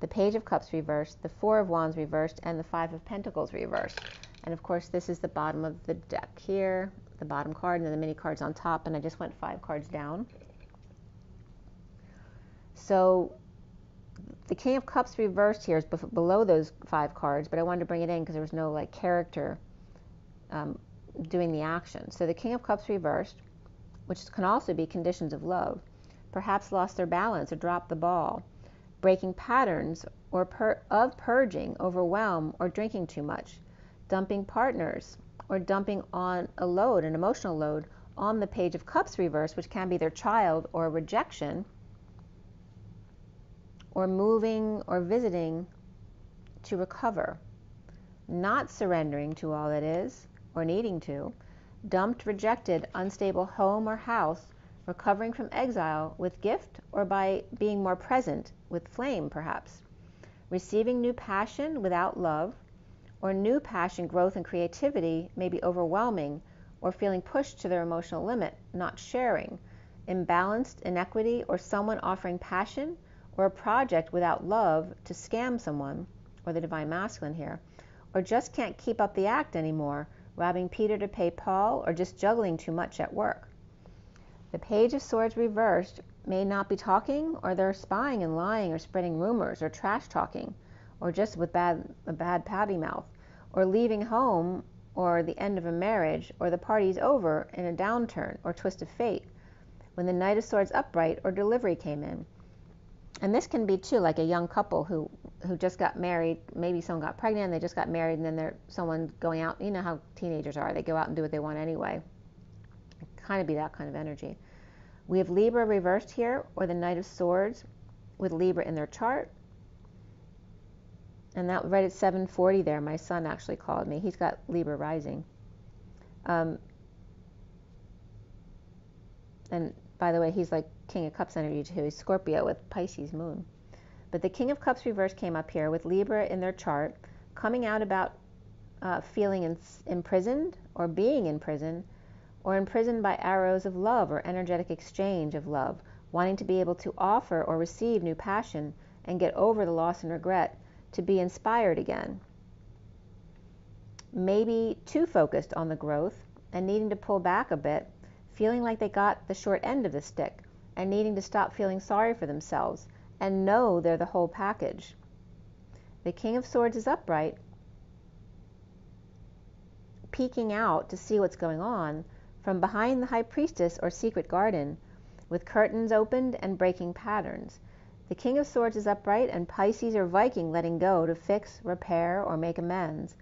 the page of cups reversed, the four of wands reversed, and the five of pentacles reversed. And of course, this is the bottom of the deck here, the bottom card, and then the mini cards on top, and I just went five cards down. So the King of Cups reversed here is below those five cards, but I wanted to bring it in because there was no like character um, doing the action. So the King of Cups reversed, which can also be conditions of love, perhaps lost their balance or dropped the ball, breaking patterns or per- of purging, overwhelm, or drinking too much, dumping partners, or dumping on a load, an emotional load, on the Page of Cups reversed, which can be their child or rejection or moving or visiting to recover, not surrendering to all that is or needing to, dumped, rejected, unstable home or house, recovering from exile with gift or by being more present with flame, perhaps, receiving new passion without love, or new passion, growth, and creativity may be overwhelming or feeling pushed to their emotional limit, not sharing, imbalanced, inequity, or someone offering passion or a project without love to scam someone, or the divine masculine here, or just can't keep up the act anymore, robbing Peter to pay Paul, or just juggling too much at work. The Page of Swords reversed may not be talking, or they're spying and lying, or spreading rumors, or trash talking, or just with bad, a bad potty mouth, or leaving home, or the end of a marriage, or the party's over in a downturn, or twist of fate, when the Knight of Swords upright, or delivery came in and this can be too like a young couple who who just got married. Maybe someone got pregnant and they just got married and then they're someone going out you know how teenagers are they go out and do what they want anyway. Kind of be that kind of energy. We have libra reversed here or the knight of swords with libra in their chart. And that right at 740 there my son actually called me. He's got libra rising. Um, and by the way, he's like King of Cups energy to He's Scorpio with Pisces moon. But the King of Cups reverse came up here with Libra in their chart, coming out about uh, feeling in, imprisoned or being in prison, or imprisoned by arrows of love or energetic exchange of love, wanting to be able to offer or receive new passion and get over the loss and regret, to be inspired again. Maybe too focused on the growth and needing to pull back a bit feeling like they got the short end of the stick and needing to stop feeling sorry for themselves and know they're the whole package. The King of Swords is upright, peeking out to see what's going on from behind the High Priestess or secret garden, with curtains opened and breaking patterns. The King of Swords is upright, and Pisces or Viking letting go to fix, repair, or make amends,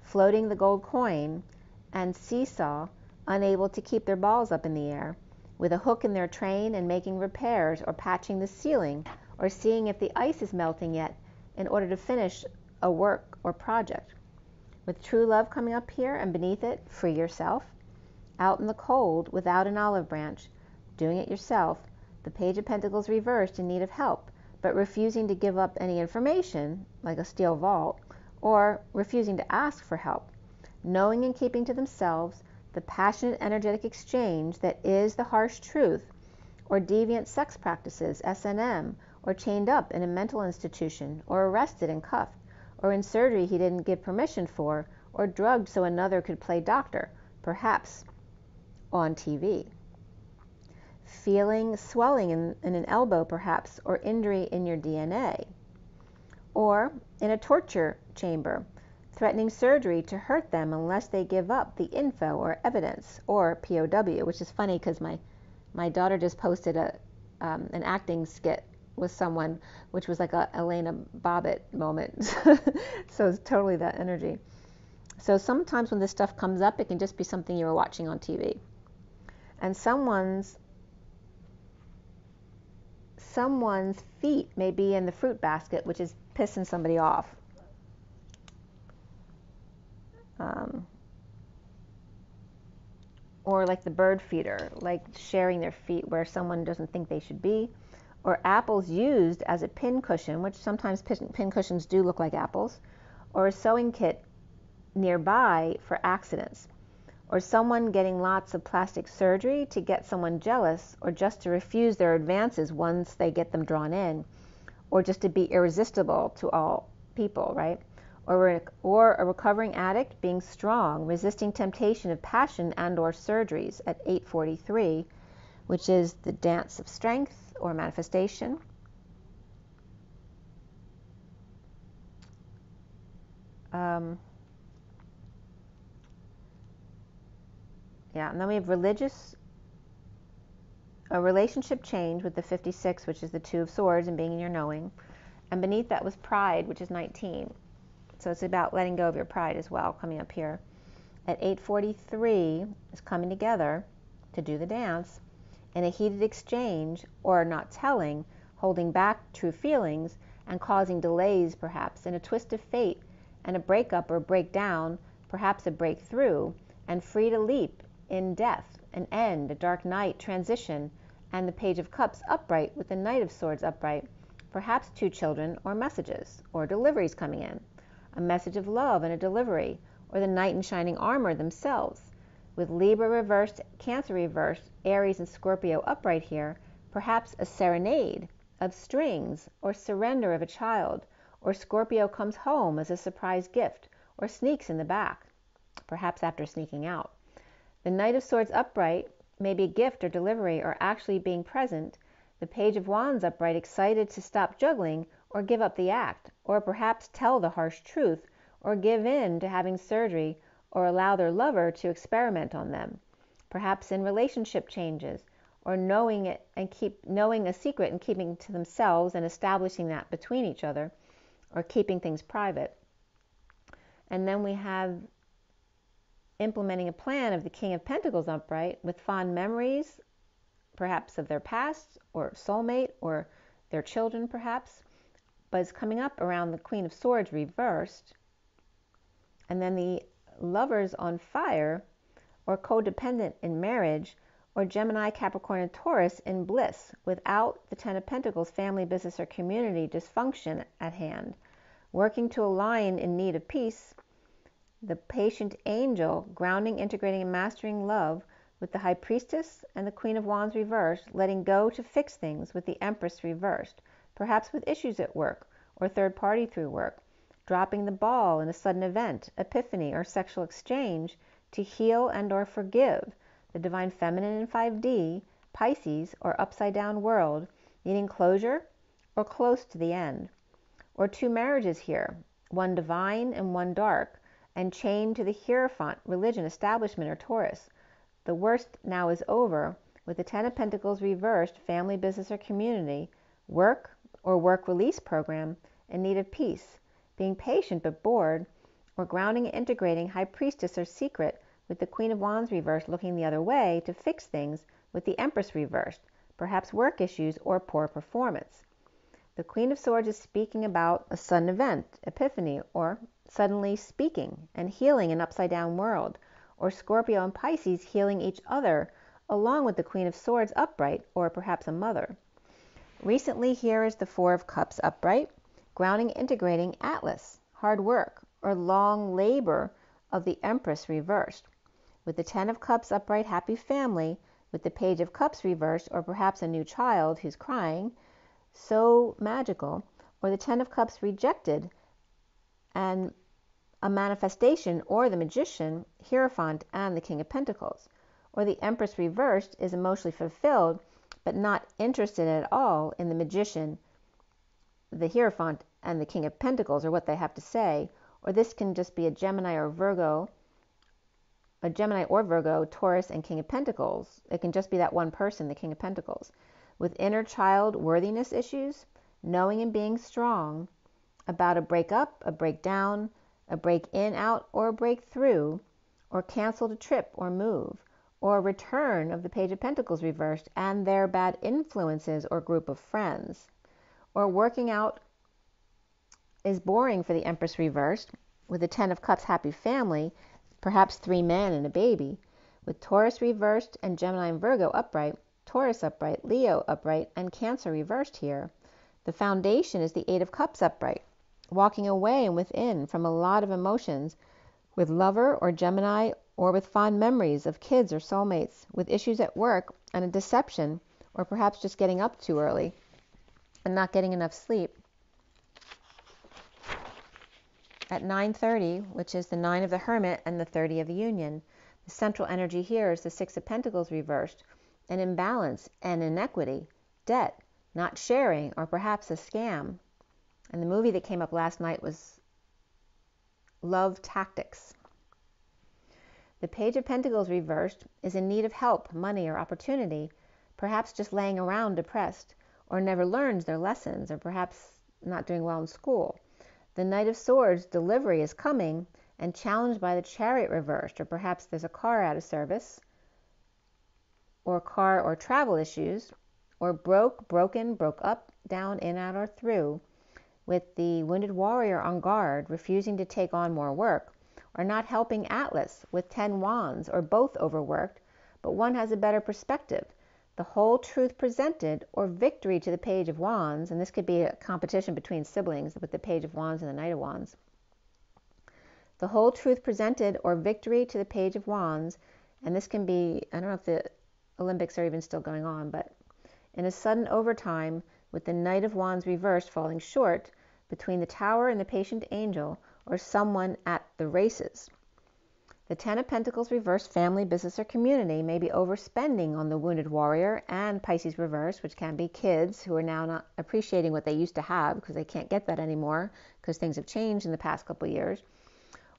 floating the gold coin, and seesaw unable to keep their balls up in the air, with a hook in their train and making repairs or patching the ceiling or seeing if the ice is melting yet in order to finish a work or project. With true love coming up here and beneath it, free yourself. Out in the cold, without an olive branch, doing it yourself, the Page of Pentacles reversed in need of help, but refusing to give up any information, like a steel vault, or refusing to ask for help, knowing and keeping to themselves the passionate energetic exchange that is the harsh truth, or deviant sex practices, S&M, or chained up in a mental institution, or arrested and cuffed, or in surgery he didn't give permission for, or drugged so another could play doctor, perhaps on TV. Feeling swelling in, in, an elbow, perhaps, or injury in your DNA. Or in a torture chamber, threatening surgery to hurt them unless they give up the info or evidence, or POW, which is funny because my, my daughter just posted a, um, an acting skit with someone, which was like a Lorena Bobbitt moment. so it's totally that energy. So sometimes when this stuff comes up, it can just be something you were watching on TV. And someone's someone's feet may be in the fruit basket, which is pissing somebody off. Um, or like the bird feeder, like sharing their feet where someone doesn't think they should be or apples used as a pin cushion, which sometimes pin cushions do look like apples, or a sewing kit nearby for accidents, or someone getting lots of plastic surgery to get someone jealous, or just to refuse their advances once they get them drawn in, or just to be irresistible to all people, right? Or, or a recovering addict being strong, resisting temptation of passion and or surgeries at 843, which is the dance of strength, or manifestation. Um, yeah, and then we have religious, a relationship change with the 56, which is the Two of Swords and being in your knowing. And beneath that was pride, which is 19. So it's about letting go of your pride as well, coming up here. At 843 is coming together to do the dance in a heated exchange or not telling, holding back true feelings, and causing delays perhaps, in a twist of fate, and a breakup or breakdown, perhaps a breakthrough, and free to leap in death, an end, a dark night, transition, and the Page of Cups upright with the Knight of Swords upright, perhaps two children or messages, or deliveries coming in, a message of love and a delivery, or the knight in shining armor themselves with Libra reversed, Cancer reversed, Aries and Scorpio upright here, perhaps a serenade of strings or surrender of a child, or Scorpio comes home as a surprise gift or sneaks in the back, perhaps after sneaking out. The Knight of Swords upright may be a gift or delivery or actually being present. The Page of Wands upright excited to stop juggling or give up the act, or perhaps tell the harsh truth or give in to having surgery or allow their lover to experiment on them, perhaps in relationship changes, or knowing it and keep knowing a secret and keeping to themselves and establishing that between each other, or keeping things private. And then we have implementing a plan of the King of Pentacles upright with fond memories, perhaps of their past or soulmate or their children, perhaps, but it's coming up around the Queen of Swords reversed. And then the lovers on fire, or codependent in marriage, or Gemini, Capricorn, and Taurus in bliss without the Ten of Pentacles family, business, or community dysfunction at hand, working to align in need of peace. The patient angel, grounding, integrating, and mastering love with the High Priestess and the Queen of Wands reversed, letting go to fix things with the Empress reversed, perhaps with issues at work or third party through work, dropping the ball in a sudden event, epiphany, or sexual exchange to heal and or forgive the divine feminine in 5D, Pisces, or upside down world, needing closure or close to the end. Or two marriages here, one divine and one dark, and chained to the Hierophant, religion, establishment, or Taurus. The worst now is over, with the Ten of Pentacles reversed, family, business, or community, work or work release program in need of peace being patient but bored, or grounding and integrating High Priestess or Secret with the Queen of Wands reversed looking the other way to fix things with the Empress reversed, perhaps work issues or poor performance. The Queen of Swords is speaking about a sudden event, epiphany, or suddenly speaking and healing an upside down world, or Scorpio and Pisces healing each other along with the Queen of Swords upright, or perhaps a mother. Recently, here is the Four of Cups upright, grounding, integrating Atlas, hard work, or long labor of the Empress reversed. With the Ten of Cups upright, happy family, with the Page of Cups reversed, or perhaps a new child who's crying, so magical, or the Ten of Cups rejected, and a manifestation, or the Magician, Hierophant, and the King of Pentacles, or the Empress reversed is emotionally fulfilled but not interested at all in the Magician, the Hierophant, and the King of Pentacles, or what they have to say, or this can just be a Gemini or Virgo, a Gemini or Virgo, Taurus, and King of Pentacles. It can just be that one person, the King of Pentacles. With inner child worthiness issues, knowing and being strong about a breakup, a breakdown, a break in, out, or a breakthrough, or canceled a trip or move, or return of the Page of Pentacles reversed and their bad influences or group of friends, or working out is boring for the Empress reversed with the Ten of Cups happy family, perhaps three men and a baby, with Taurus reversed and Gemini and Virgo upright, Taurus upright, Leo upright, and Cancer reversed here. The foundation is the Eight of Cups upright, walking away and within from a lot of emotions with lover or Gemini or with fond memories of kids or soulmates, with issues at work and a deception, or perhaps just getting up too early and not getting enough sleep. At 9:30, which is the 9 of the Hermit and the 30 of the Union, the central energy here is the 6 of Pentacles reversed, an imbalance and inequity, debt, not sharing, or perhaps a scam. And the movie that came up last night was Love Tactics. The Page of Pentacles reversed is in need of help, money, or opportunity, perhaps just laying around depressed, or never learns their lessons, or perhaps not doing well in school. The Knight of Swords delivery is coming and challenged by the Chariot reversed, or perhaps there's a car out of service, or car or travel issues, or broke, broken, broke up, down, in, out, or through, with the wounded warrior on guard, refusing to take on more work, or not helping Atlas with 10 wands, or both overworked, but one has a better perspective. The whole truth presented, or victory to the Page of Wands, and this could be a competition between siblings with the Page of Wands and the Knight of Wands. The whole truth presented, or victory to the Page of Wands, and this can be, I don't know if the Olympics are even still going on, but in a sudden overtime, with the Knight of Wands reversed falling short between the Tower and the Patient Angel, or someone at the races. The Ten of Pentacles reversed, family, business, or community, may be overspending on the wounded warrior, and Pisces reversed, which can be kids who are now not appreciating what they used to have because they can't get that anymore because things have changed in the past couple years,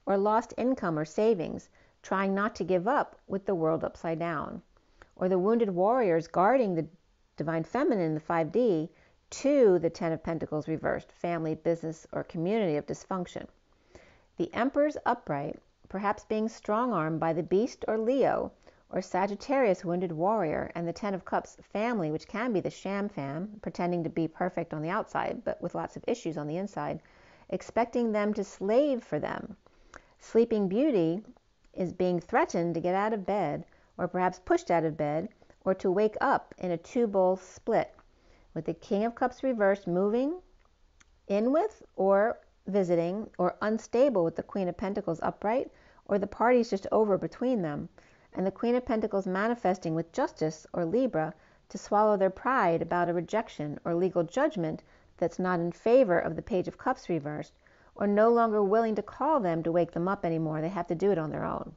or lost income or savings, trying not to give up with the world upside down or the wounded warriors guarding the divine feminine in the 5D to the Ten of Pentacles reversed, family, business, or community of dysfunction. The Emperor's upright, perhaps being strong armed by the beast or Leo, or Sagittarius wounded warrior, and the Ten of Cups family, which can be the sham fam, pretending to be perfect on the outside, but with lots of issues on the inside, expecting them to slave for them. Sleeping Beauty is being threatened to get out of bed or perhaps pushed out of bed, or to wake up in a two bowl split, with the King of Cups reversed moving in with or visiting, or unstable with the Queen of Pentacles upright, or the parties just over between them, and the Queen of Pentacles manifesting with Justice or Libra to swallow their pride about a rejection or legal judgment that's not in favor of the Page of Cups reversed, or no longer willing to call them to wake them up anymore. They have to do it on their own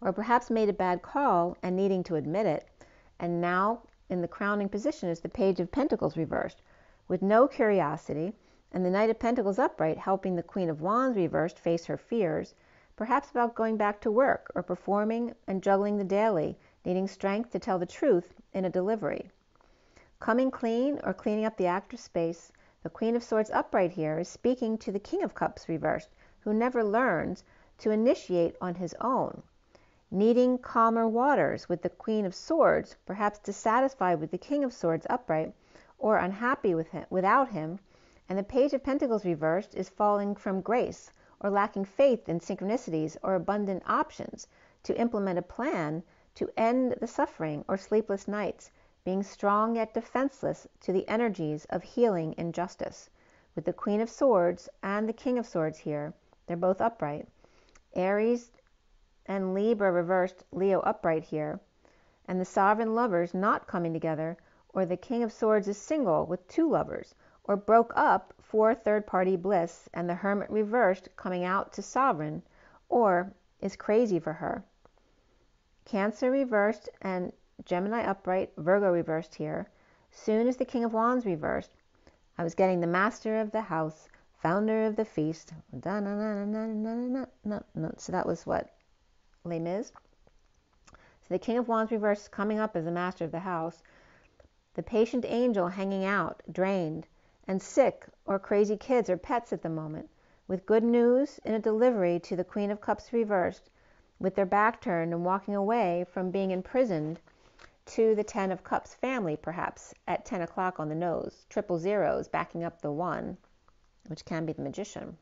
or perhaps made a bad call and needing to admit it, and now in the crowning position is the Page of Pentacles reversed, with no curiosity, and the Knight of Pentacles upright helping the Queen of Wands reversed face her fears, perhaps about going back to work or performing and juggling the daily, needing strength to tell the truth in a delivery. Coming clean or cleaning up the active space, the Queen of Swords upright here is speaking to the King of Cups reversed, who never learns to initiate on his own needing calmer waters with the Queen of Swords, perhaps dissatisfied with the King of Swords upright, or unhappy with him, without him, and the Page of Pentacles reversed is falling from grace or lacking faith in synchronicities or abundant options to implement a plan to end the suffering or sleepless nights, being strong yet defenseless to the energies of healing and justice. With the Queen of Swords and the King of Swords here, they're both upright. Aries and Libra reversed, Leo upright here, and the sovereign lovers not coming together, or the King of Swords is single with two lovers, or broke up for third party bliss, and the Hermit reversed coming out to sovereign, or is crazy for her. Cancer reversed and Gemini upright, Virgo reversed here. Soon as the King of Wands reversed, I was getting the master of the house, founder of the feast. So that was what Les Mis. So the King of Wands reversed coming up as the master of the house. The patient angel hanging out, drained, and sick or crazy kids or pets at the moment, with good news in a delivery to the Queen of Cups reversed, with their back turned and walking away from being imprisoned to the Ten of Cups family, perhaps, at 10 o'clock on the nose, triple zeros backing up the one, which can be the magician.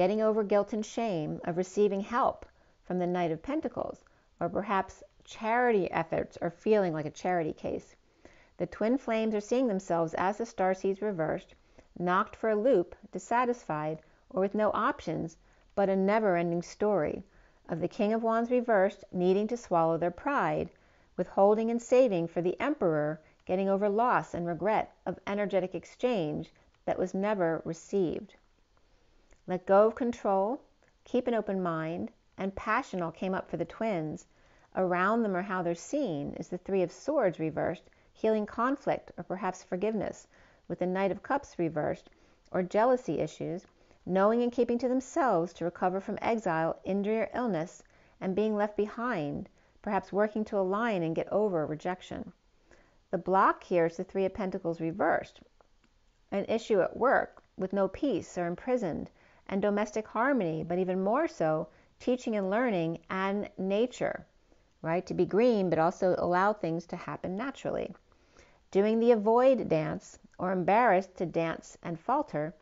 Getting over guilt and shame of receiving help from the Knight of Pentacles, or perhaps charity efforts or feeling like a charity case. The twin flames are seeing themselves as the star seeds reversed, knocked for a loop, dissatisfied, or with no options but a never ending story of the King of Wands reversed needing to swallow their pride, withholding and saving for the Emperor getting over loss and regret of energetic exchange that was never received. Let go of control, keep an open mind, and passion all came up for the twins. Around them or how they're seen is the Three of Swords reversed, healing conflict or perhaps forgiveness, with the Knight of Cups reversed, or jealousy issues knowing and keeping to themselves to recover from exile, injury, or illness, and being left behind, perhaps working to align and get over rejection. The block here is the Three of Pentacles reversed, an issue at work with no peace or imprisoned, and domestic harmony, but even more so, teaching and learning and nature, right? To be green, but also allow things to happen naturally. Doing the avoid dance or embarrassed to dance and falter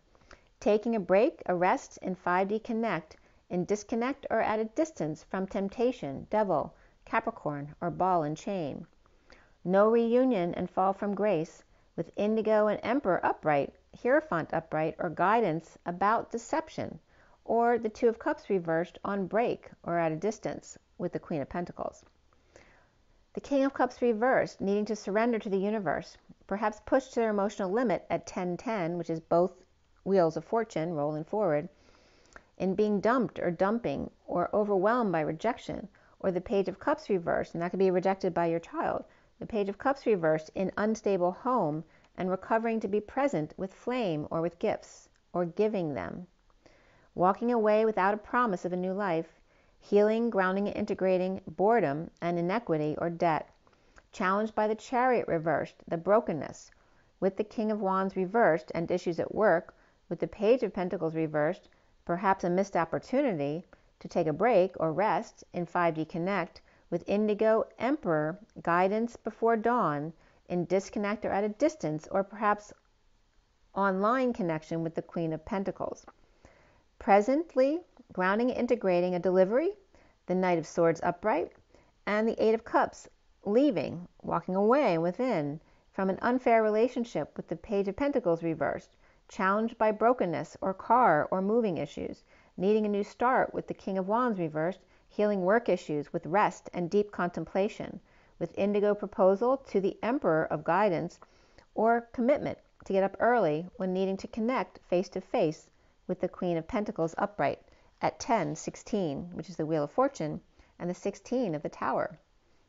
taking a break, a rest in 5D Connect, in disconnect or at a distance from temptation, devil, Capricorn, or ball and chain. No reunion and fall from grace with indigo and emperor upright, hierophant upright, or guidance about deception, or the two of cups reversed on break or at a distance with the queen of pentacles. The king of cups reversed, needing to surrender to the universe, perhaps pushed to their emotional limit at 1010, which is both wheels of fortune rolling forward, in being dumped or dumping or overwhelmed by rejection, or the Page of Cups reversed, and that could be rejected by your child. The Page of Cups reversed in unstable home and recovering to be present with flame or with gifts or giving them. Walking away without a promise of a new life, healing, grounding, and integrating boredom and inequity or debt. Challenged by the chariot reversed, the brokenness, with the King of Wands reversed and issues at work, with the Page of Pentacles reversed, perhaps a missed opportunity to take a break or rest in 5D Connect with Indigo Emperor guidance before dawn in disconnect or at a distance, or perhaps online connection with the Queen of Pentacles. Presently, grounding and integrating a delivery, the Knight of Swords upright, and the Eight of Cups leaving, walking away within from an unfair relationship with the Page of Pentacles reversed, challenged by brokenness or car or moving issues, needing a new start with the King of Wands reversed, healing work issues with rest and deep contemplation, with indigo proposal to the Emperor of guidance, or commitment to get up early when needing to connect face to face with the Queen of Pentacles upright at 10 16, which is the Wheel of Fortune, and the 16 of the Tower.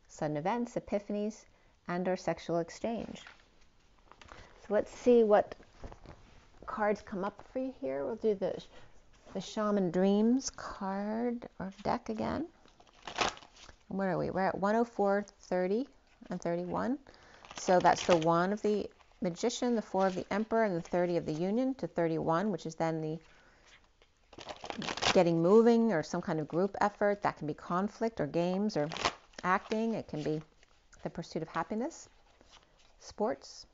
Sudden events, epiphanies, and our sexual exchange. So let's see what cards come up for you here. We'll do the, the Shaman Dreams card or deck again. Where are we? We're at 104, 30, and 31. So that's the 1 of the Magician, the 4 of the Emperor, and the 30 of the Union to 31, which is then the getting moving or some kind of group effort. That can be conflict or games or acting. It can be the pursuit of happiness. sports.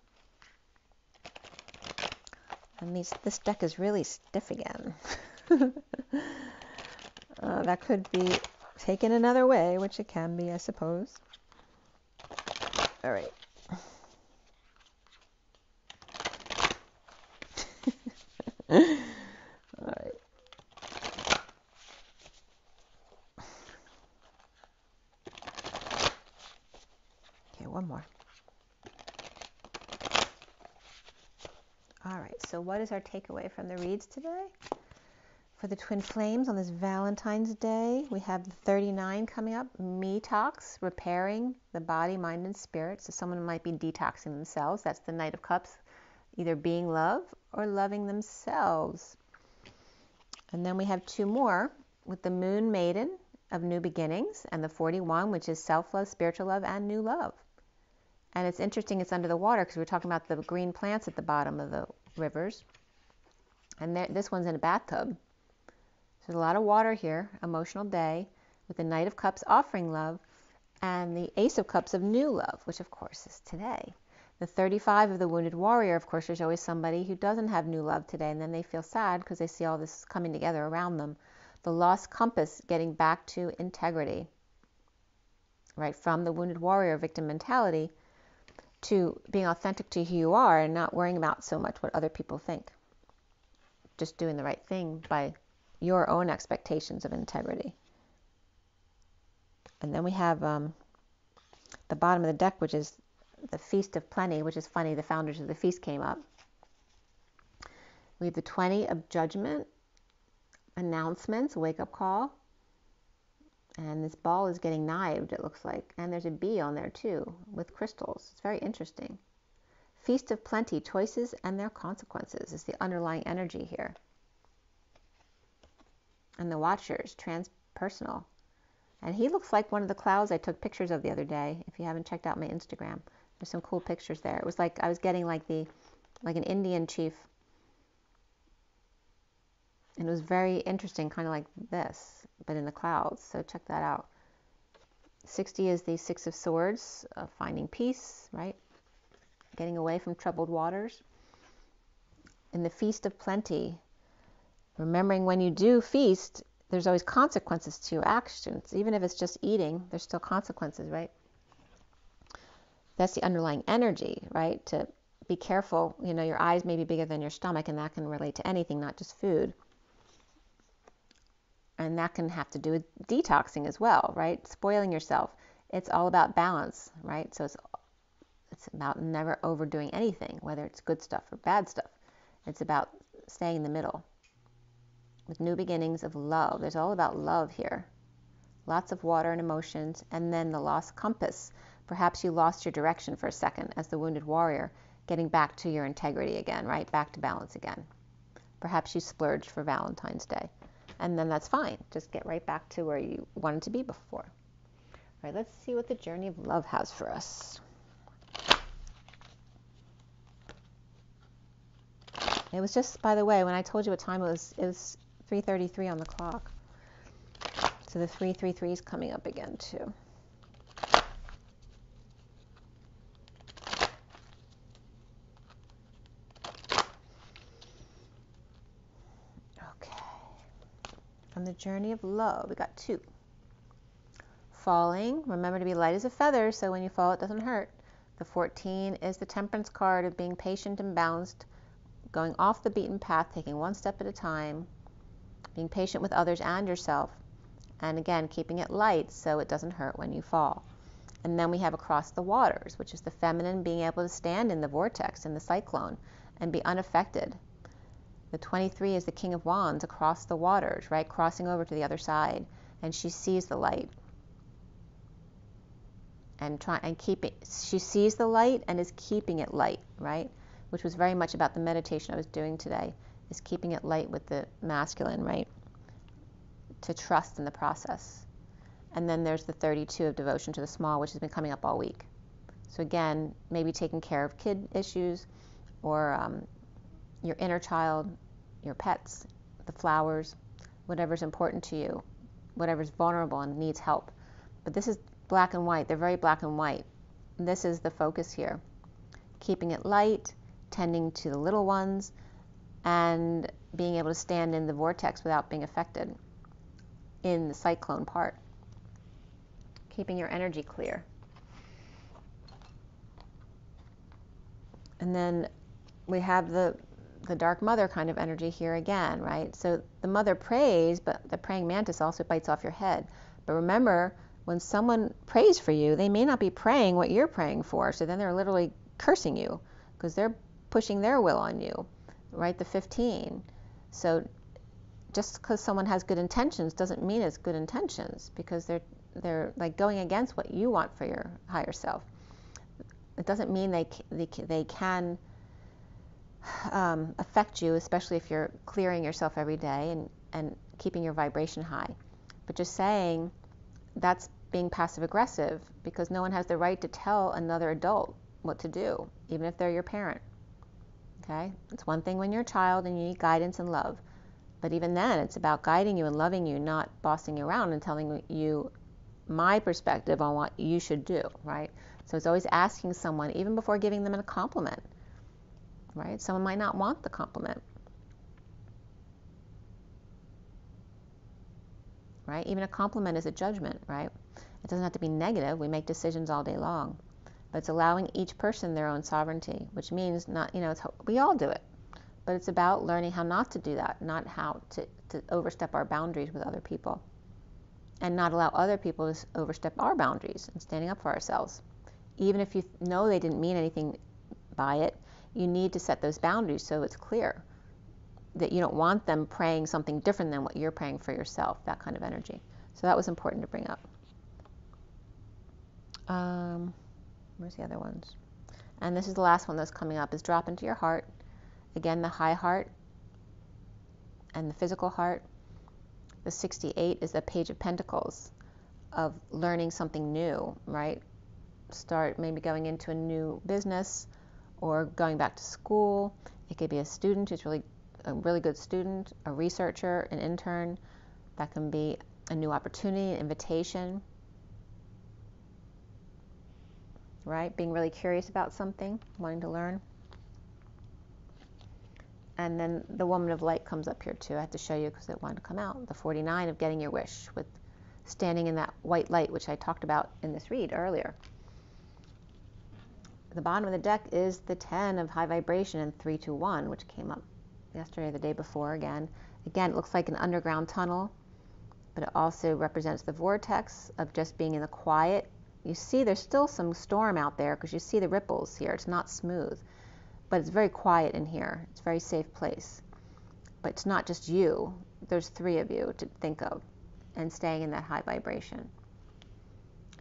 And these, this deck is really stiff again. uh, that could be taken another way, which it can be, I suppose. All right. All right. Okay, one more. All right, so what is our takeaway from the reads today? For the twin flames on this Valentine's Day, we have the 39 coming up, me talks, repairing the body, mind, and spirit. So someone might be detoxing themselves. That's the Knight of Cups, either being love or loving themselves. And then we have two more with the Moon Maiden of New Beginnings and the 41, which is self love, spiritual love, and new love. And it's interesting, it's under the water because we're talking about the green plants at the bottom of the rivers. And this one's in a bathtub. There's a lot of water here, emotional day, with the Knight of Cups offering love and the Ace of Cups of new love, which of course is today. The 35 of the Wounded Warrior, of course, there's always somebody who doesn't have new love today, and then they feel sad because they see all this coming together around them. The Lost Compass, getting back to integrity, right? From the Wounded Warrior victim mentality to being authentic to who you are and not worrying about so much what other people think. Just doing the right thing by your own expectations of integrity. And then we have um, the bottom of the deck, which is the Feast of Plenty, which is funny, the founders of the feast came up. We have the 20 of Judgment, announcements, wake up call. And this ball is getting knived, it looks like. And there's a bee on there too, with crystals. It's very interesting. Feast of Plenty, choices and their consequences is the underlying energy here. And the Watchers, transpersonal. And he looks like one of the clouds I took pictures of the other day, if you haven't checked out my Instagram. There's some cool pictures there. It was like I was getting like the like an Indian chief. And it was very interesting, kind of like this, but in the clouds. So check that out. 60 is the Six of Swords, uh, finding peace, right? Getting away from troubled waters. In the Feast of Plenty, remembering when you do feast, there's always consequences to your actions. Even if it's just eating, there's still consequences, right? That's the underlying energy, right? To be careful. You know, your eyes may be bigger than your stomach, and that can relate to anything, not just food. And that can have to do with detoxing as well, right? Spoiling yourself. It's all about balance, right? So it's it's about never overdoing anything, whether it's good stuff or bad stuff. It's about staying in the middle. With new beginnings of love. There's all about love here. Lots of water and emotions, and then the lost compass Perhaps you lost your direction for a second as the wounded warrior, getting back to your integrity again, right? Back to balance again. Perhaps you splurged for Valentine's Day. And then that's fine. Just get right back to where you wanted to be before. All right, let's see what the journey of love has for us. It was just, by the way, when I told you what time it was, it was 3:33 on the clock. So the 333 is coming up again too. Okay. On the journey of love. We got two. Falling, remember to be light as a feather so when you fall it doesn't hurt. The 14 is the temperance card of being patient and balanced, going off the beaten path, taking one step at a time, being patient with others and yourself. And again, keeping it light so it doesn't hurt when you fall. And then we have across the waters, which is the feminine being able to stand in the vortex, in the cyclone, and be unaffected the 23 is the King of Wands across the waters, right? Crossing over to the other side. And she sees the light. And try and keep it. She sees the light and is keeping it light, right? Which was very much about the meditation I was doing today, is keeping it light with the masculine, right? To trust in the process. And then there's the 32 of devotion to the small, which has been coming up all week. So again, maybe taking care of kid issues or um, your inner child, your pets, the flowers, whatever's important to you, whatever's vulnerable and needs help. But this is black and white. They're very black and white. This is the focus here. keeping it light, tending to the little ones, and being able to stand in the vortex without being affected in the cyclone part. Keeping your energy clear. And then we have the the dark mother kind of energy here again, right? So the mother prays, but the praying mantis also bites off your head. But remember, when someone prays for you, they may not be praying what you're praying for. So then they're literally cursing you because they're pushing their will on you, right? The 15. So just because someone has good intentions doesn't mean it's good intentions because they're they're like going against what you want for your higher self. It doesn't mean they they, they can um, affect you, especially if you're clearing yourself every day and and keeping your vibration high. But just saying that's being passive aggressive because no one has the right to tell another adult what to do, even if they're your parent. Okay? It's one thing when you're a child and you need guidance and love. But even then, it's about guiding you and loving you, not bossing you around and telling you my perspective on what you should do, right? So it's always asking someone, even before giving them a compliment, right? Someone might not want the compliment. Right? Even a compliment is a judgment, right? It doesn't have to be negative. We make decisions all day long but it's allowing each person their own sovereignty, which means not, you know, we all do it, but it's about learning how not to do that, not how to, to overstep our boundaries with other people, and not allow other people to overstep our boundaries and standing up for ourselves. Even if you know they didn't mean anything by it, you need to set those boundaries so it's clear that you don't want them praying something different than what you're praying for yourself, that kind of energy. So that was important to bring up. Um, Where's the other ones? And this is the last one that's coming up is drop into your heart. Again, the high heart and the physical heart. The 68 is the page of pentacles of learning something new, right? Start maybe going into a new business or going back to school. It could be a student who's really a really good student, a researcher, an intern. That can be a new opportunity, an invitation. Right? Being really curious about something, wanting to learn. And then the woman of light comes up here too. I have to show you because it wanted to come out. The 49 of getting your wish with standing in that white light, which I talked about in this read earlier. The bottom of the deck is the 10 of high vibration and 321, which came up yesterday, the day before again. Again, it looks like an underground tunnel, but it also represents the vortex of just being in the quiet you see there's still some storm out there because you see the ripples here. It's not smooth, but it's very quiet in here. It's a very safe place. But it's not just you. There's three of you to think of and staying in that high vibration.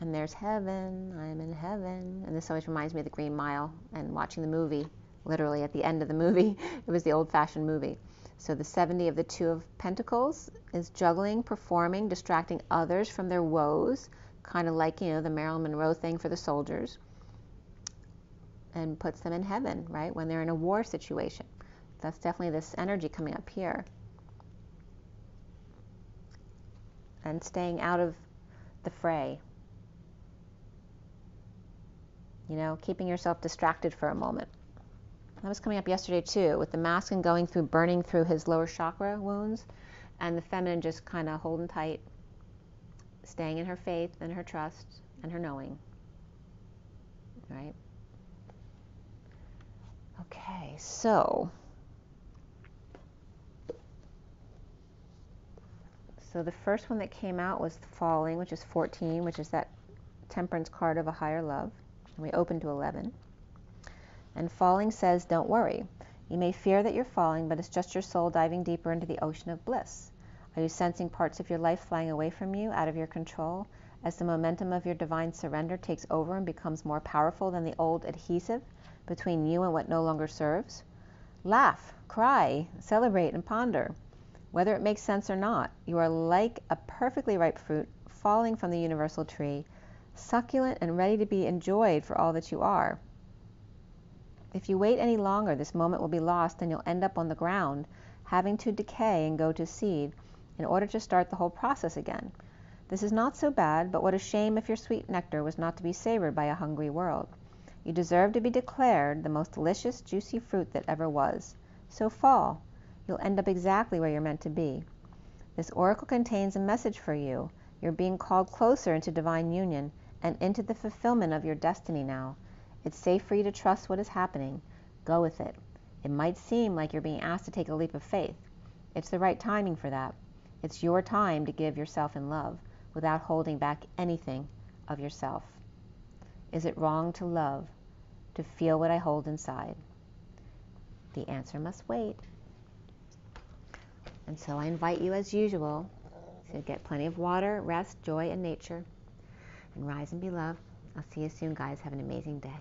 And there's heaven. I'm in heaven. And this always reminds me of the Green Mile and watching the movie, literally at the end of the movie. It was the old fashioned movie. So the 70 of the Two of Pentacles is juggling, performing, distracting others from their woes kind of like, you know, the Marilyn Monroe thing for the soldiers, and puts them in heaven, right? When they're in a war situation. That's definitely this energy coming up here. And staying out of the fray. You know, keeping yourself distracted for a moment. That was coming up yesterday too, with the masculine going through, burning through his lower chakra wounds, and the feminine just kind of holding tight staying in her faith and her trust and her knowing. Right? Okay, so so the first one that came out was falling, which is 14, which is that temperance card of a higher love. And we open to 11. And falling says, don't worry. You may fear that you're falling, but it's just your soul diving deeper into the ocean of bliss. Are you sensing parts of your life flying away from you, out of your control, as the momentum of your divine surrender takes over and becomes more powerful than the old adhesive between you and what no longer serves? Laugh, cry, celebrate, and ponder. Whether it makes sense or not, you are like a perfectly ripe fruit falling from the universal tree, succulent and ready to be enjoyed for all that you are. If you wait any longer, this moment will be lost and you'll end up on the ground, having to decay and go to seed in order to start the whole process again. This is not so bad, but what a shame if your sweet nectar was not to be savored by a hungry world. You deserve to be declared the most delicious, juicy fruit that ever was. So fall. You'll end up exactly where you're meant to be. This oracle contains a message for you. You're being called closer into divine union and into the fulfillment of your destiny now. It's safe for you to trust what is happening. Go with it. It might seem like you're being asked to take a leap of faith. It's the right timing for that. It's your time to give yourself in love without holding back anything of yourself. Is it wrong to love, to feel what I hold inside? The answer must wait. And so I invite you, as usual, to get plenty of water, rest, joy, and nature, and rise and be loved. I'll see you soon, guys. Have an amazing day.